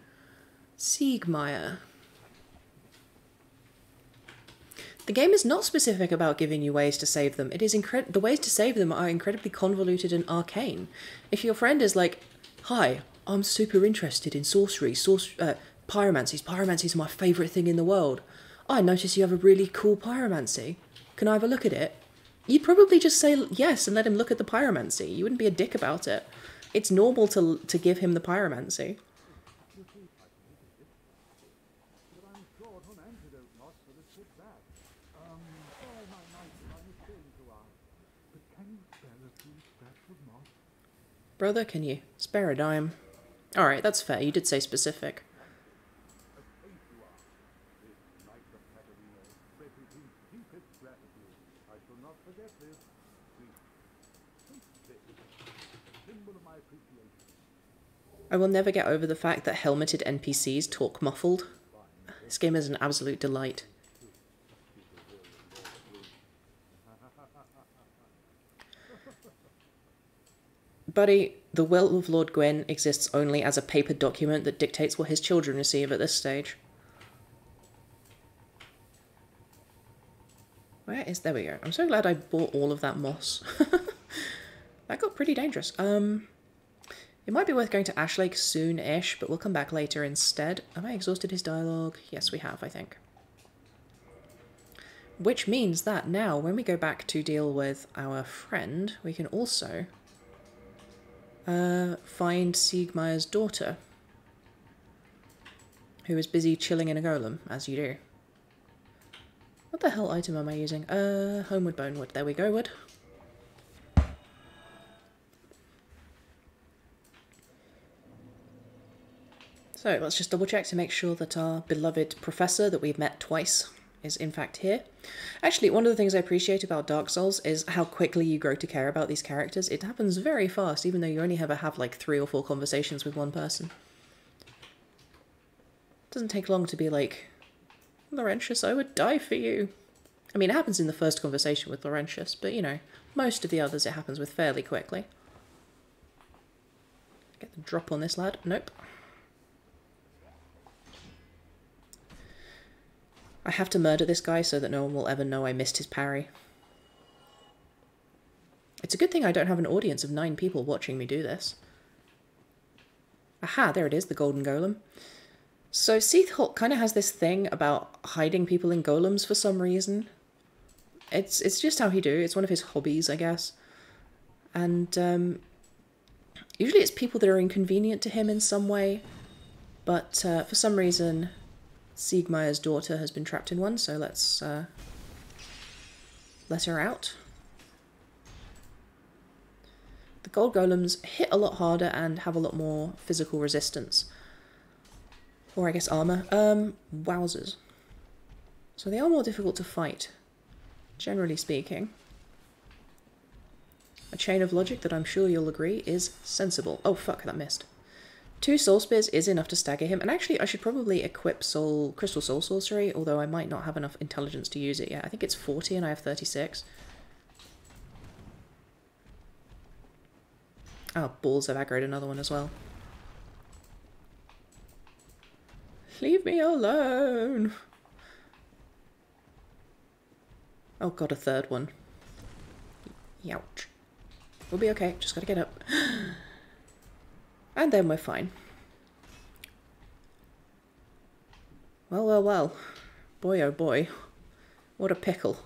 Siegmeyer. The game is not specific about giving you ways to save them. It is the ways to save them are incredibly convoluted and arcane. If your friend is like, "Hi, I'm super interested in sorcery, sorc- uh, pyromancies. Pyromancies are my favorite thing in the world. I notice you have a really cool pyromancy. Can I have a look at it?" You'd probably just say yes and let him look at the pyromancy. You wouldn't be a dick about it. It's normal to to give him the pyromancy. But I'm short on antidote moss for this good bad. Um, all my might I'm ashamed to ask. But can you spare a few scraps of moss? Brother, can you spare a dime? Alright, that's fair. You did say specific. I will never get over the fact that helmeted NPCs talk muffled. This game is an absolute delight. Buddy, the will of Lord Gwyn exists only as a paper document that dictates what his children receive at this stage. Where is... There we go. I'm so glad I bought all of that moss. that got pretty dangerous. Um... It might be worth going to Ashlake soon-ish, but we'll come back later instead. Have I exhausted his dialogue? Yes, we have, I think. Which means that now, when we go back to deal with our friend, we can also uh, find Siegmeyer's daughter, who is busy chilling in a golem, as you do. What the hell item am I using? Uh, Homeward Bonewood. There we go, wood. So let's just double check to make sure that our beloved professor that we've met twice is in fact here. Actually, one of the things I appreciate about Dark Souls is how quickly you grow to care about these characters. It happens very fast, even though you only ever have like three or four conversations with one person. It doesn't take long to be like, Laurentius, I would die for you. I mean, it happens in the first conversation with Laurentius, but you know, most of the others it happens with fairly quickly. Get the drop on this lad. Nope. I have to murder this guy so that no one will ever know I missed his parry. It's a good thing I don't have an audience of nine people watching me do this. Aha, there it is, the golden golem. So Seathawk kind of has this thing about hiding people in golems for some reason. It's it's just how he do. It's one of his hobbies, I guess. And um, usually it's people that are inconvenient to him in some way. But uh, for some reason, Siegmeyer's daughter has been trapped in one, so let's uh, let her out. The gold golems hit a lot harder and have a lot more physical resistance. Or I guess armor. Um, wowzers. So they are more difficult to fight, generally speaking. A chain of logic that I'm sure you'll agree is sensible. Oh fuck, that missed. Two soul spears is enough to stagger him, and actually I should probably equip soul crystal soul sorcery, although I might not have enough intelligence to use it yet. I think it's 40 and I have 36. Oh, balls, I've aggroed another one as well. Leave me alone! Oh god, a third one. Youch. We'll be okay, just gotta get up. And then we're fine. Well, well, well. Boy, oh boy. What a pickle.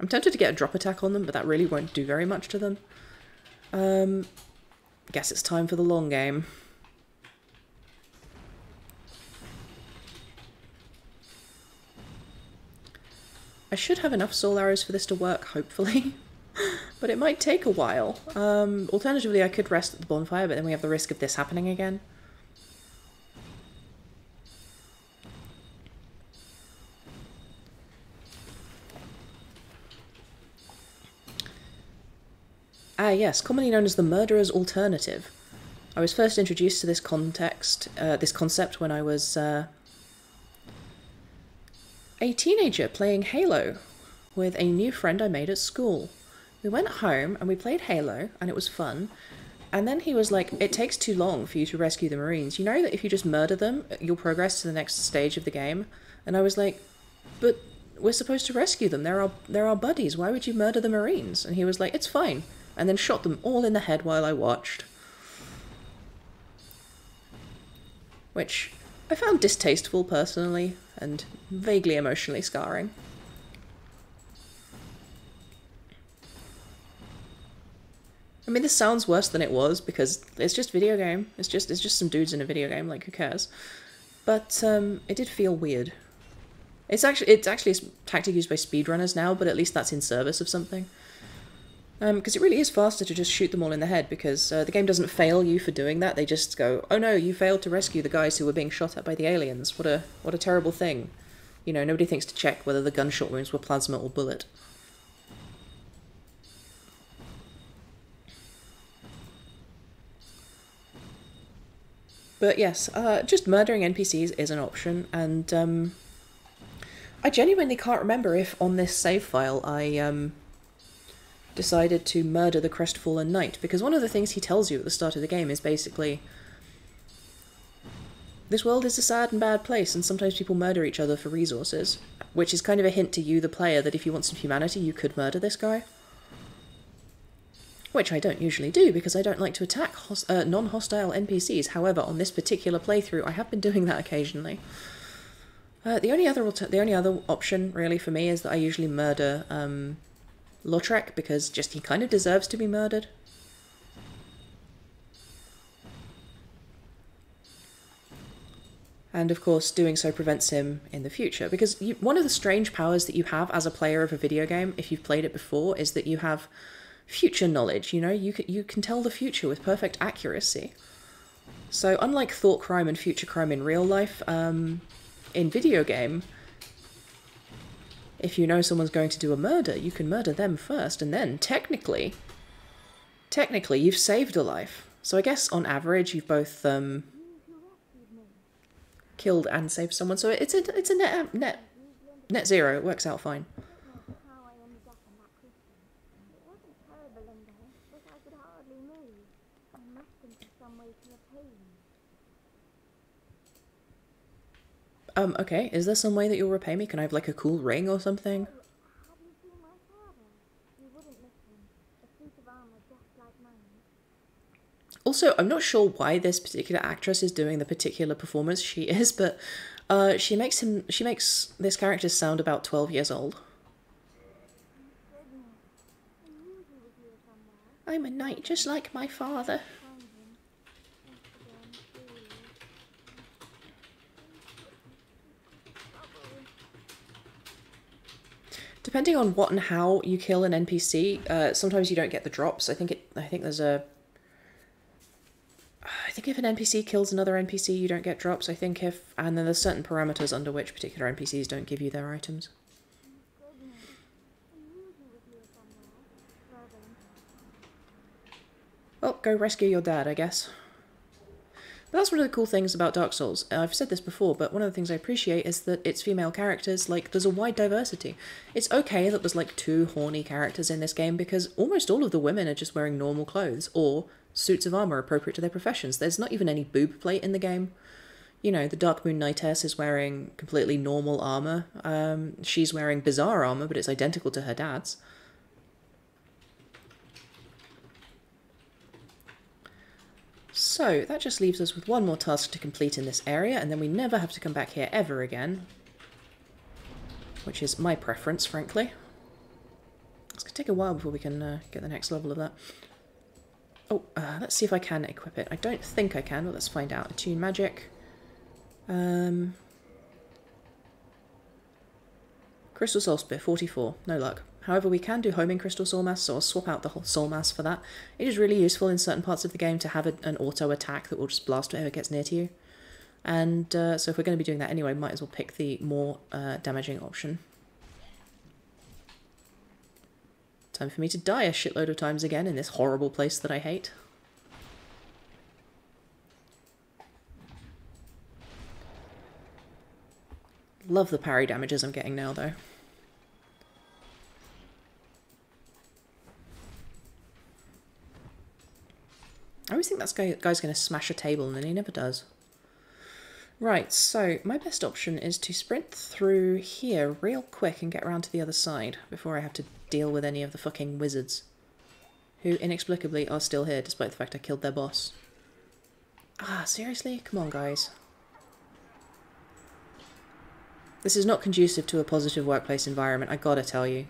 I'm tempted to get a drop attack on them, but that really won't do very much to them. Um, guess it's time for the long game. I should have enough soul arrows for this to work, hopefully. but it might take a while. Um, alternatively, I could rest at the bonfire, but then we have the risk of this happening again. Ah yes, commonly known as the murderer's alternative. I was first introduced to this context, uh, this concept when I was uh, a teenager playing Halo with a new friend I made at school. We went home and we played Halo and it was fun. And then he was like, It takes too long for you to rescue the Marines. You know that if you just murder them, you'll progress to the next stage of the game? And I was like, But we're supposed to rescue them. They're our, they're our buddies. Why would you murder the Marines? And he was like, It's fine. And then shot them all in the head while I watched. Which I found distasteful personally and vaguely emotionally scarring. I mean, this sounds worse than it was because it's just video game. It's just it's just some dudes in a video game. Like, who cares? But um, it did feel weird. It's actually it's actually a tactic used by speedrunners now, but at least that's in service of something. Because um, it really is faster to just shoot them all in the head because uh, the game doesn't fail you for doing that. They just go, "Oh no, you failed to rescue the guys who were being shot at by the aliens. What a what a terrible thing." You know, nobody thinks to check whether the gunshot wounds were plasma or bullet. But yes, uh, just murdering NPCs is an option, and um, I genuinely can't remember if on this save file I um, decided to murder the Crestfallen Knight, because one of the things he tells you at the start of the game is basically this world is a sad and bad place, and sometimes people murder each other for resources, which is kind of a hint to you, the player, that if you want some humanity, you could murder this guy. Which I don't usually do because I don't like to attack uh, non-hostile NPCs. However, on this particular playthrough, I have been doing that occasionally. Uh, the only other the only other option really for me is that I usually murder um, Lautrec because just he kind of deserves to be murdered. And of course, doing so prevents him in the future. Because you, one of the strange powers that you have as a player of a video game, if you've played it before, is that you have future knowledge. You know, you can, you can tell the future with perfect accuracy. So unlike thought crime and future crime in real life, um, in video game, if you know someone's going to do a murder, you can murder them first, and then technically, technically you've saved a life. So I guess on average you've both um, killed and saved someone. So it's a it's a net net net zero. It works out fine. Um, okay, is there some way that you'll repay me? Can I have like a cool ring or something? Also, I'm not sure why this particular actress is doing the particular performance she is, but uh, she makes him she makes this character sound about 12 years old. I'm a knight just like my father. Depending on what and how you kill an NPC, uh, sometimes you don't get the drops. I think it. I think there's a. I think if an NPC kills another NPC, you don't get drops. I think if and then there's certain parameters under which particular NPCs don't give you their items. Well, go rescue your dad, I guess. But that's one of the cool things about Dark Souls. I've said this before, but one of the things I appreciate is that it's female characters. Like, there's a wide diversity. It's okay that there's like two horny characters in this game because almost all of the women are just wearing normal clothes or suits of armor appropriate to their professions. There's not even any boob plate in the game. You know, the Darkmoon Knightess is wearing completely normal armor. Um, she's wearing bizarre armor, but it's identical to her dad's. So that just leaves us with one more task to complete in this area, and then we never have to come back here ever again. Which is my preference, frankly. It's going to take a while before we can uh, get the next level of that. Oh, uh, let's see if I can equip it. I don't think I can, but let's find out. Attune magic. Um, Crystal Soul Spear, 44. No luck. However, we can do homing crystal soul mass, I'll swap out the whole soul mass for that. It is really useful in certain parts of the game to have a, an auto attack that will just blast whatever gets near to you. And uh, so if we're going to be doing that anyway, might as well pick the more uh, damaging option. Time for me to die a shitload of times again in this horrible place that I hate. Love the parry damages I'm getting now, though. Think that guy's going to smash a table and then he never does. Right, so my best option is to sprint through here real quick and get around to the other side before I have to deal with any of the fucking wizards. Who inexplicably are still here despite the fact I killed their boss. Ah, seriously? Come on, guys. This is not conducive to a positive workplace environment, I gotta tell you.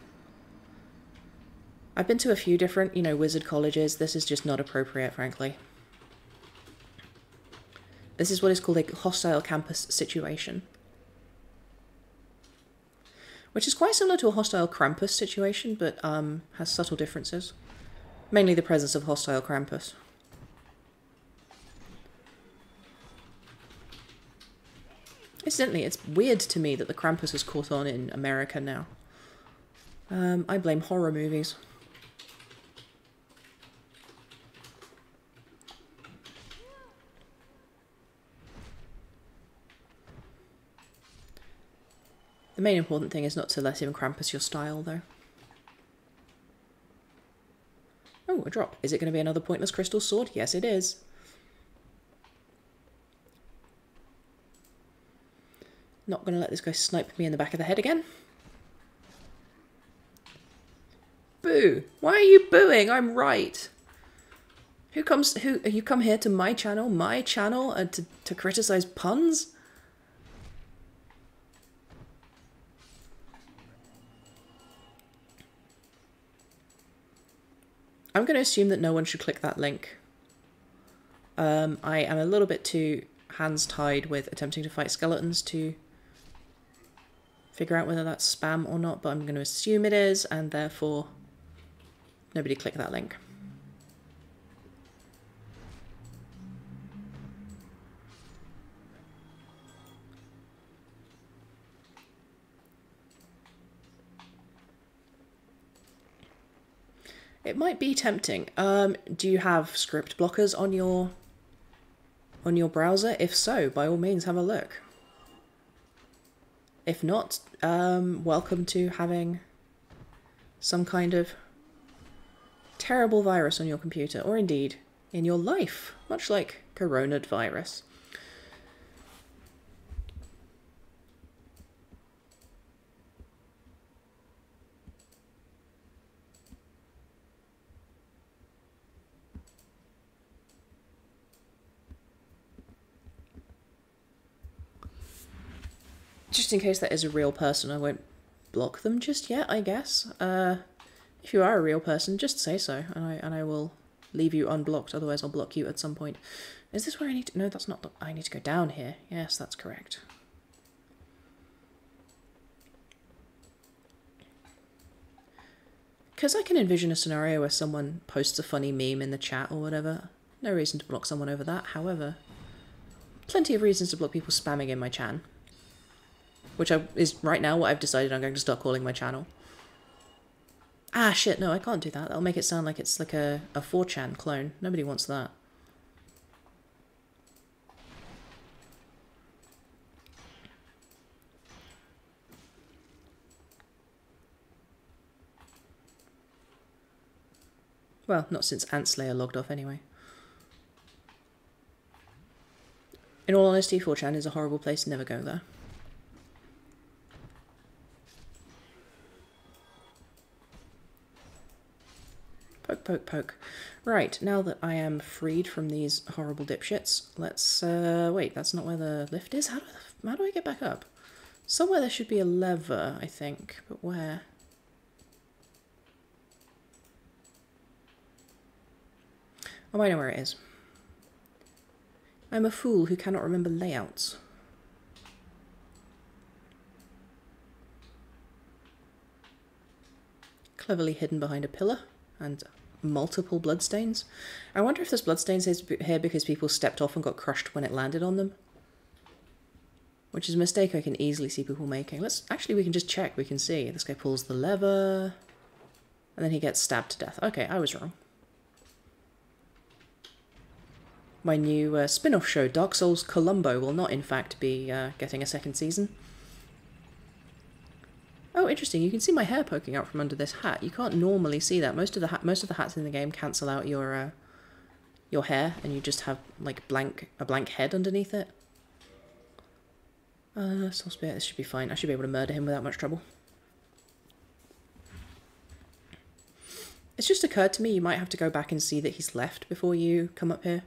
I've been to a few different, you know, wizard colleges. This is just not appropriate, frankly. This is what is called a hostile campus situation. Which is quite similar to a hostile Krampus situation, but um, has subtle differences. Mainly the presence of hostile Krampus. Incidentally, it's weird to me that the Krampus has caught on in America now. Um, I blame horror movies. The main important thing is not to let him Krampus your style, though. Oh, a drop. Is it going to be another pointless crystal sword? Yes, it is. Not going to let this guy snipe me in the back of the head again. Boo! Why are you booing? I'm right. Who comes? Who you come here to my channel, my channel, and to to criticize puns? I'm going to assume that no one should click that link. Um, I am a little bit too hands tied with attempting to fight skeletons to figure out whether that's spam or not, but I'm going to assume it is, and therefore nobody click that link. It might be tempting. Um, do you have script blockers on your on your browser? If so, by all means have a look. If not, um, welcome to having some kind of terrible virus on your computer, or indeed in your life, much like coronavirus. Just in case that is a real person, I won't block them just yet, I guess. Uh, if you are a real person, just say so, and I and I will leave you unblocked. Otherwise, I'll block you at some point. Is this where I need to? No, that's not. The, I need to go down here. Yes, that's correct. Because I can envision a scenario where someone posts a funny meme in the chat or whatever. No reason to block someone over that. However, plenty of reasons to block people spamming in my chan which I, is right now what I've decided I'm going to start calling my channel. Ah, shit, no, I can't do that. That'll make it sound like it's like a, a 4chan clone. Nobody wants that. Well, not since Antslayer logged off anyway. In all honesty, 4chan is a horrible place, never go there. Poke, poke, poke. Right, now that I am freed from these horrible dipshits, let's, uh, wait, that's not where the lift is? How do, how do I get back up? Somewhere there should be a lever, I think, but where? Oh, I know where it is. I'm a fool who cannot remember layouts. Cleverly hidden behind a pillar and multiple bloodstains. I wonder if there's bloodstains here because people stepped off and got crushed when it landed on them. Which is a mistake I can easily see people making. Let's actually we can just check. We can see this guy pulls the lever, and then he gets stabbed to death. Okay, I was wrong. My new uh, spin-off show, Dark Souls Columbo, will not in fact be uh, getting a second season. Oh, interesting. You can see my hair poking out from under this hat. You can't normally see that. Most of the most of the hats in the game cancel out your uh, your hair and you just have like blank a blank head underneath it. Uh, Soul Spear, this should be fine. I should be able to murder him without much trouble. It's just occurred to me you might have to go back and see that he's left before you come up here.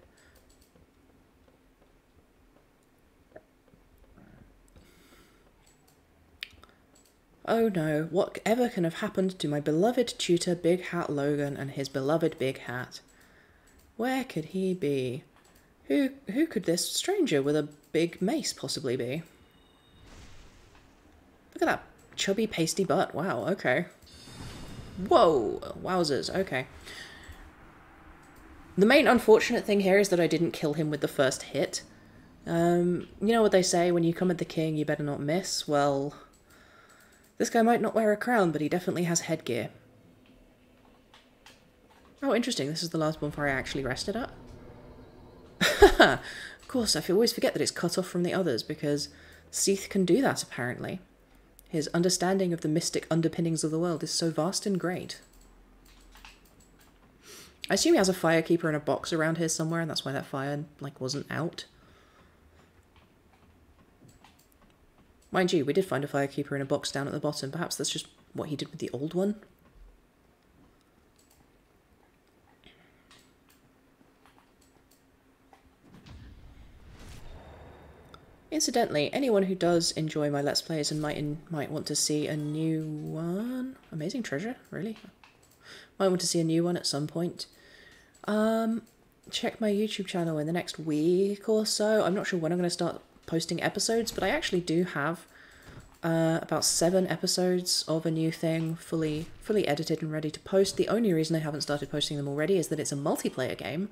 Oh no, whatever can have happened to my beloved tutor Big Hat Logan and his beloved Big Hat? Where could he be? Who who could this stranger with a big mace possibly be? Look at that chubby pasty butt. Wow, okay. Whoa, wowzers, okay. The main unfortunate thing here is that I didn't kill him with the first hit. Um, you know what they say, when you come at the king, you better not miss? Well, this guy might not wear a crown, but he definitely has headgear. Oh, interesting. This is the last bonfire I actually rested at. of course, I always forget that it's cut off from the others, because Seath can do that, apparently. His understanding of the mystic underpinnings of the world is so vast and great. I assume he has a firekeeper in a box around here somewhere, and that's why that fire, like, wasn't out. Mind you, we did find a firekeeper in a box down at the bottom. Perhaps that's just what he did with the old one. Incidentally, anyone who does enjoy my Let's Plays and might in, might want to see a new one... Amazing treasure, really? Might want to see a new one at some point. Um, check my YouTube channel in the next week or so. I'm not sure when I'm going to start posting episodes, but I actually do have uh, about seven episodes of a new thing fully fully edited and ready to post. The only reason I haven't started posting them already is that it's a multiplayer game,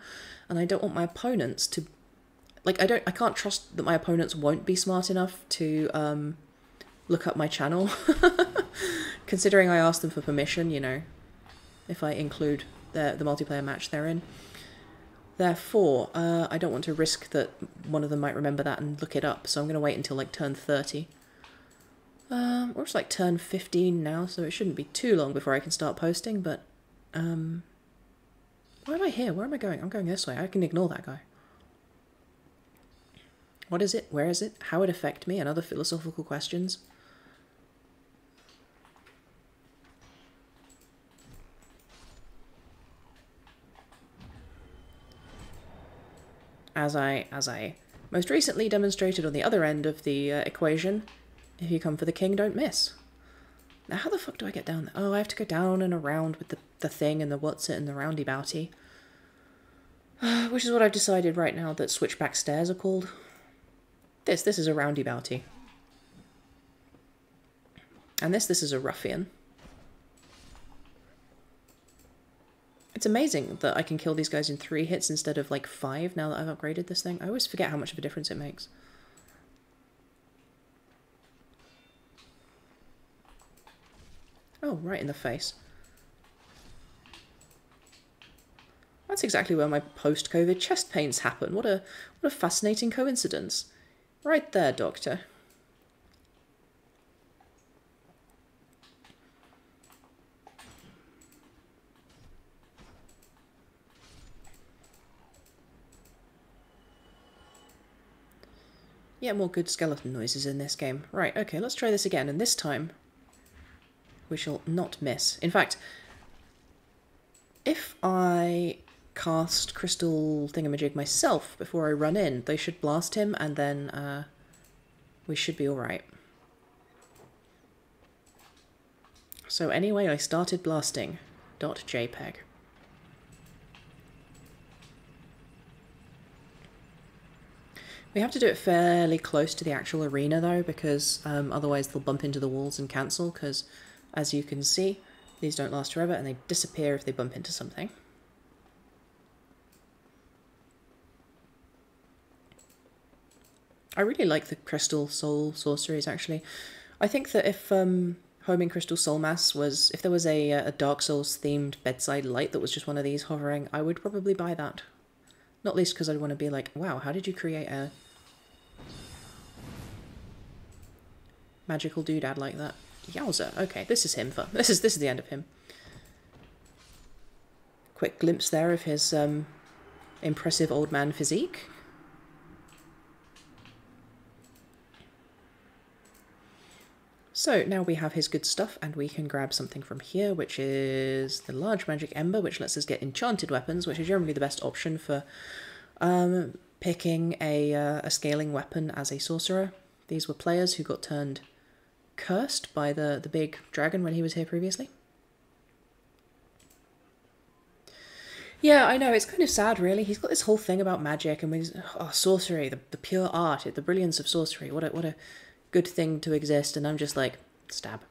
and I don't want my opponents to like I don't I can't trust that my opponents won't be smart enough to um, look up my channel. Considering I asked them for permission, you know, if I include the the multiplayer match they're in. Therefore, uh, I don't want to risk that one of them might remember that and look it up, so I'm going to wait until like turn 30. Um, or it's like turn 15 now, so it shouldn't be too long before I can start posting, but, um, why am I here? Where am I going? I'm going this way. I can ignore that guy. What is it? Where is it? How it affect me? And other philosophical questions. As I, as I most recently demonstrated on the other end of the uh, equation, if you come for the king, don't miss. Now, how the fuck do I get down there? Oh, I have to go down and around with the, the thing and the what's it and the roundy bouty. Which is what I've decided right now that switchback stairs are called. This, this is a roundy bouty. And this, this is a ruffian. It's amazing that I can kill these guys in three hits instead of like five now that I've upgraded this thing. I always forget how much of a difference it makes. Oh, right in the face. That's exactly where my post-COVID chest pains happen. What a what a fascinating coincidence. Right there, doctor. Yeah, more good skeleton noises in this game. Right, okay, let's try this again, and this time we shall not miss. In fact, if I cast Crystal Thingamajig myself before I run in, they should blast him and then uh, we should be alright. So anyway, I started blasting. .jpeg. We have to do it fairly close to the actual arena though, because um, otherwise they'll bump into the walls and cancel, because as you can see, these don't last forever and they disappear if they bump into something. I really like the Crystal Soul sorceries actually. I think that if um, Homing Crystal Soul Mass was, if there was a, a Dark Souls themed bedside light that was just one of these hovering, I would probably buy that. Not least because I'd want to be like, wow, how did you create a magical doodad like that? Yowza. Okay, this is him. For, this is this is the end of him. Quick glimpse there of his um, impressive old man physique. So now we have his good stuff and we can grab something from here, which is the large magic ember, which lets us get enchanted weapons, which is generally the best option for um, picking a, uh, a scaling weapon as a sorcerer. These were players who got turned cursed by the, the big dragon when he was here previously. Yeah, I know, it's kind of sad really. He's got this whole thing about magic and oh, sorcery, the, the pure art, the brilliance of sorcery. What a, what a good thing to exist, and I'm just like, stab.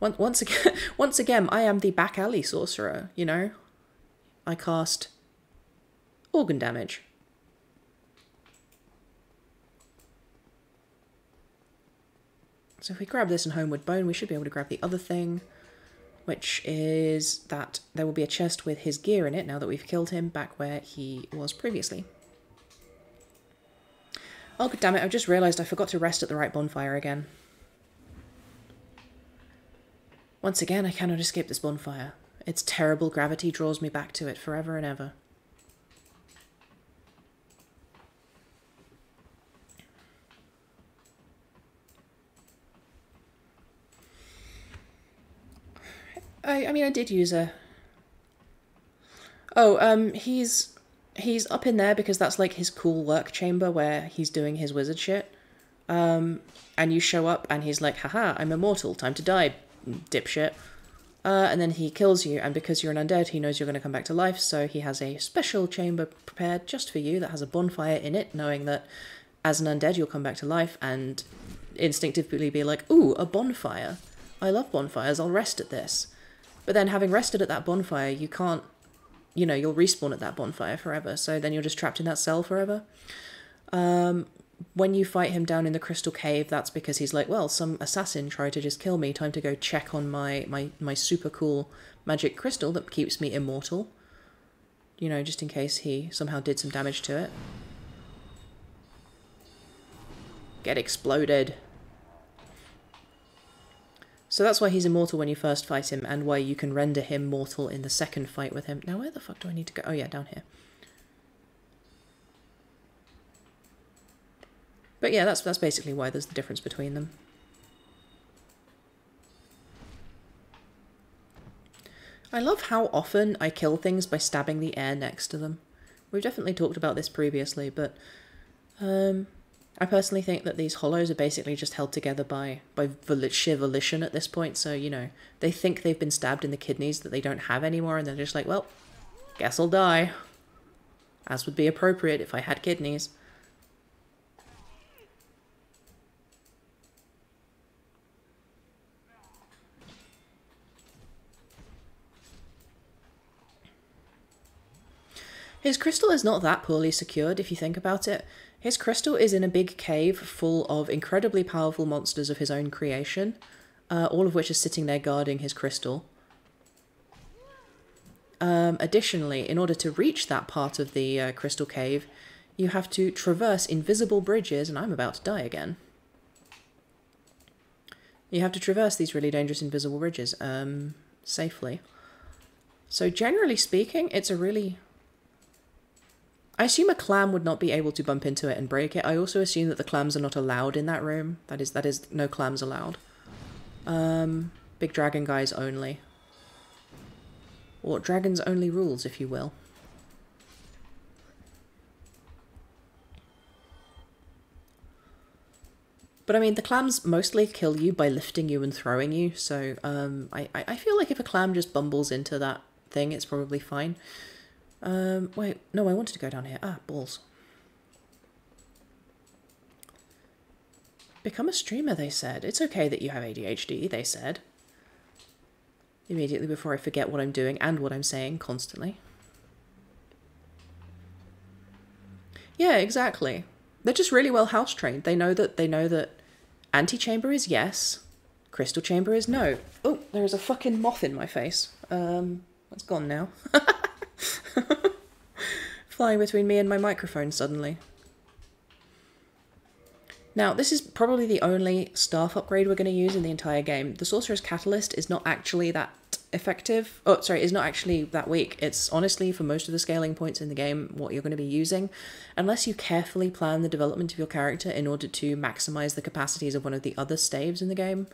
Once, again, once again, I am the back alley sorcerer, you know? I cast organ damage. So if we grab this in Homeward Bone, we should be able to grab the other thing, which is that there will be a chest with his gear in it now that we've killed him back where he was previously. Oh, god damn it, I've just realised I forgot to rest at the right bonfire again. Once again, I cannot escape this bonfire. Its terrible gravity draws me back to it forever and ever. I, I mean, I did use a... Oh, um, he's he's up in there because that's like his cool work chamber where he's doing his wizard shit. Um, and you show up and he's like, haha, I'm immortal, time to die, dipshit. Uh, and then he kills you, and because you're an undead, he knows you're going to come back to life, so he has a special chamber prepared just for you that has a bonfire in it, knowing that as an undead you'll come back to life and instinctively be like, ooh, a bonfire. I love bonfires, I'll rest at this. But then having rested at that bonfire, you can't you know, you'll respawn at that bonfire forever. So then you're just trapped in that cell forever. Um, when you fight him down in the crystal cave, that's because he's like, well, some assassin tried to just kill me. Time to go check on my my my super cool magic crystal that keeps me immortal. You know, just in case he somehow did some damage to it. Get exploded. So that's why he's immortal when you first fight him, and why you can render him mortal in the second fight with him. Now where the fuck do I need to go? Oh yeah, down here. But yeah, that's that's basically why there's the difference between them. I love how often I kill things by stabbing the air next to them. We've definitely talked about this previously, but um, I personally think that these hollows are basically just held together by by sheer volition at this point. So you know they think they've been stabbed in the kidneys that they don't have anymore, and they're just like, well, guess I'll die. As would be appropriate if I had kidneys. His crystal is not that poorly secured if you think about it. His crystal is in a big cave full of incredibly powerful monsters of his own creation, uh, all of which are sitting there guarding his crystal. Um, additionally, in order to reach that part of the uh, crystal cave, you have to traverse invisible bridges, and I'm about to die again. You have to traverse these really dangerous invisible bridges um, safely. So generally speaking, it's a really I assume a clam would not be able to bump into it and break it. I also assume that the clams are not allowed in that room. That is, that is no clams allowed. Um, big dragon guys only. Or dragons only rules, if you will. But I mean, the clams mostly kill you by lifting you and throwing you, so um, I, I feel like if a clam just bumbles into that thing, it's probably fine. Um, wait, no, I wanted to go down here. Ah, balls. Become a streamer, they said. It's okay that you have ADHD, they said. Immediately before I forget what I'm doing and what I'm saying constantly. Yeah, exactly. They're just really well house trained. They know that they know that antechamber is yes, crystal chamber is no. Oh, there is a fucking moth in my face. Um, that's gone now. Flying between me and my microphone suddenly. Now, this is probably the only staff upgrade we're going to use in the entire game. The Sorcerer's Catalyst is not actually that effective. Oh, sorry, is not actually that weak. It's honestly, for most of the scaling points in the game, what you're going to be using. Unless you carefully plan the development of your character in order to maximize the capacities of one of the other staves in the game.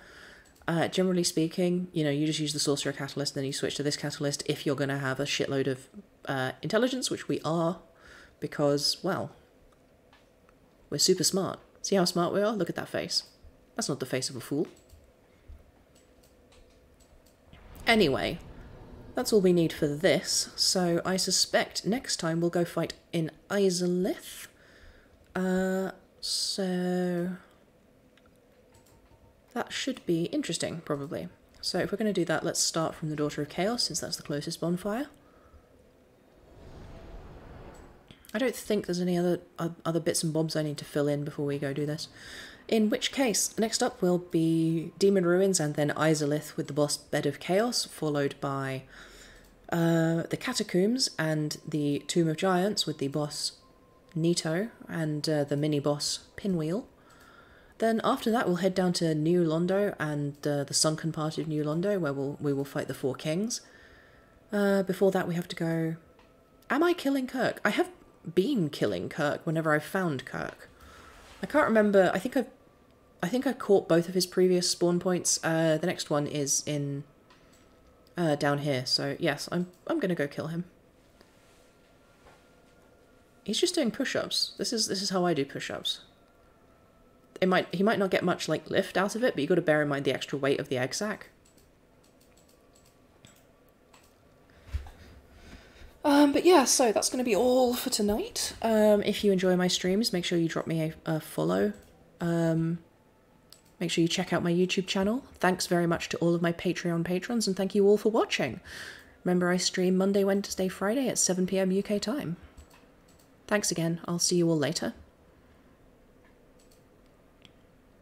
Uh, generally speaking, you know, you just use the Sorcerer Catalyst, then you switch to this Catalyst if you're going to have a shitload of uh, intelligence, which we are, because, well, we're super smart. See how smart we are? Look at that face. That's not the face of a fool. Anyway, that's all we need for this, so I suspect next time we'll go fight in Izalith. Uh, so... That should be interesting, probably. So if we're going to do that, let's start from the Daughter of Chaos, since that's the closest bonfire. I don't think there's any other uh, other bits and bobs I need to fill in before we go do this. In which case, next up will be Demon Ruins and then Izalith with the boss Bed of Chaos, followed by uh, the Catacombs and the Tomb of Giants with the boss Nito and uh, the mini boss Pinwheel. Then after that, we'll head down to New Londo and uh, the sunken part of New Londo, where we'll we will fight the four kings. Uh, before that, we have to go. Am I killing Kirk? I have been killing Kirk whenever I've found Kirk. I can't remember. I think I've, I think I caught both of his previous spawn points. Uh, the next one is in, uh, down here. So yes, I'm I'm gonna go kill him. He's just doing push-ups. This is this is how I do push-ups. It might he might not get much like lift out of it, but you got to bear in mind the extra weight of the egg sac. Um, but yeah, so that's going to be all for tonight. Um, if you enjoy my streams, make sure you drop me a, a follow. Um, make sure you check out my YouTube channel. Thanks very much to all of my Patreon patrons, and thank you all for watching. Remember, I stream Monday, Wednesday, Friday at 7pm UK time. Thanks again. I'll see you all later.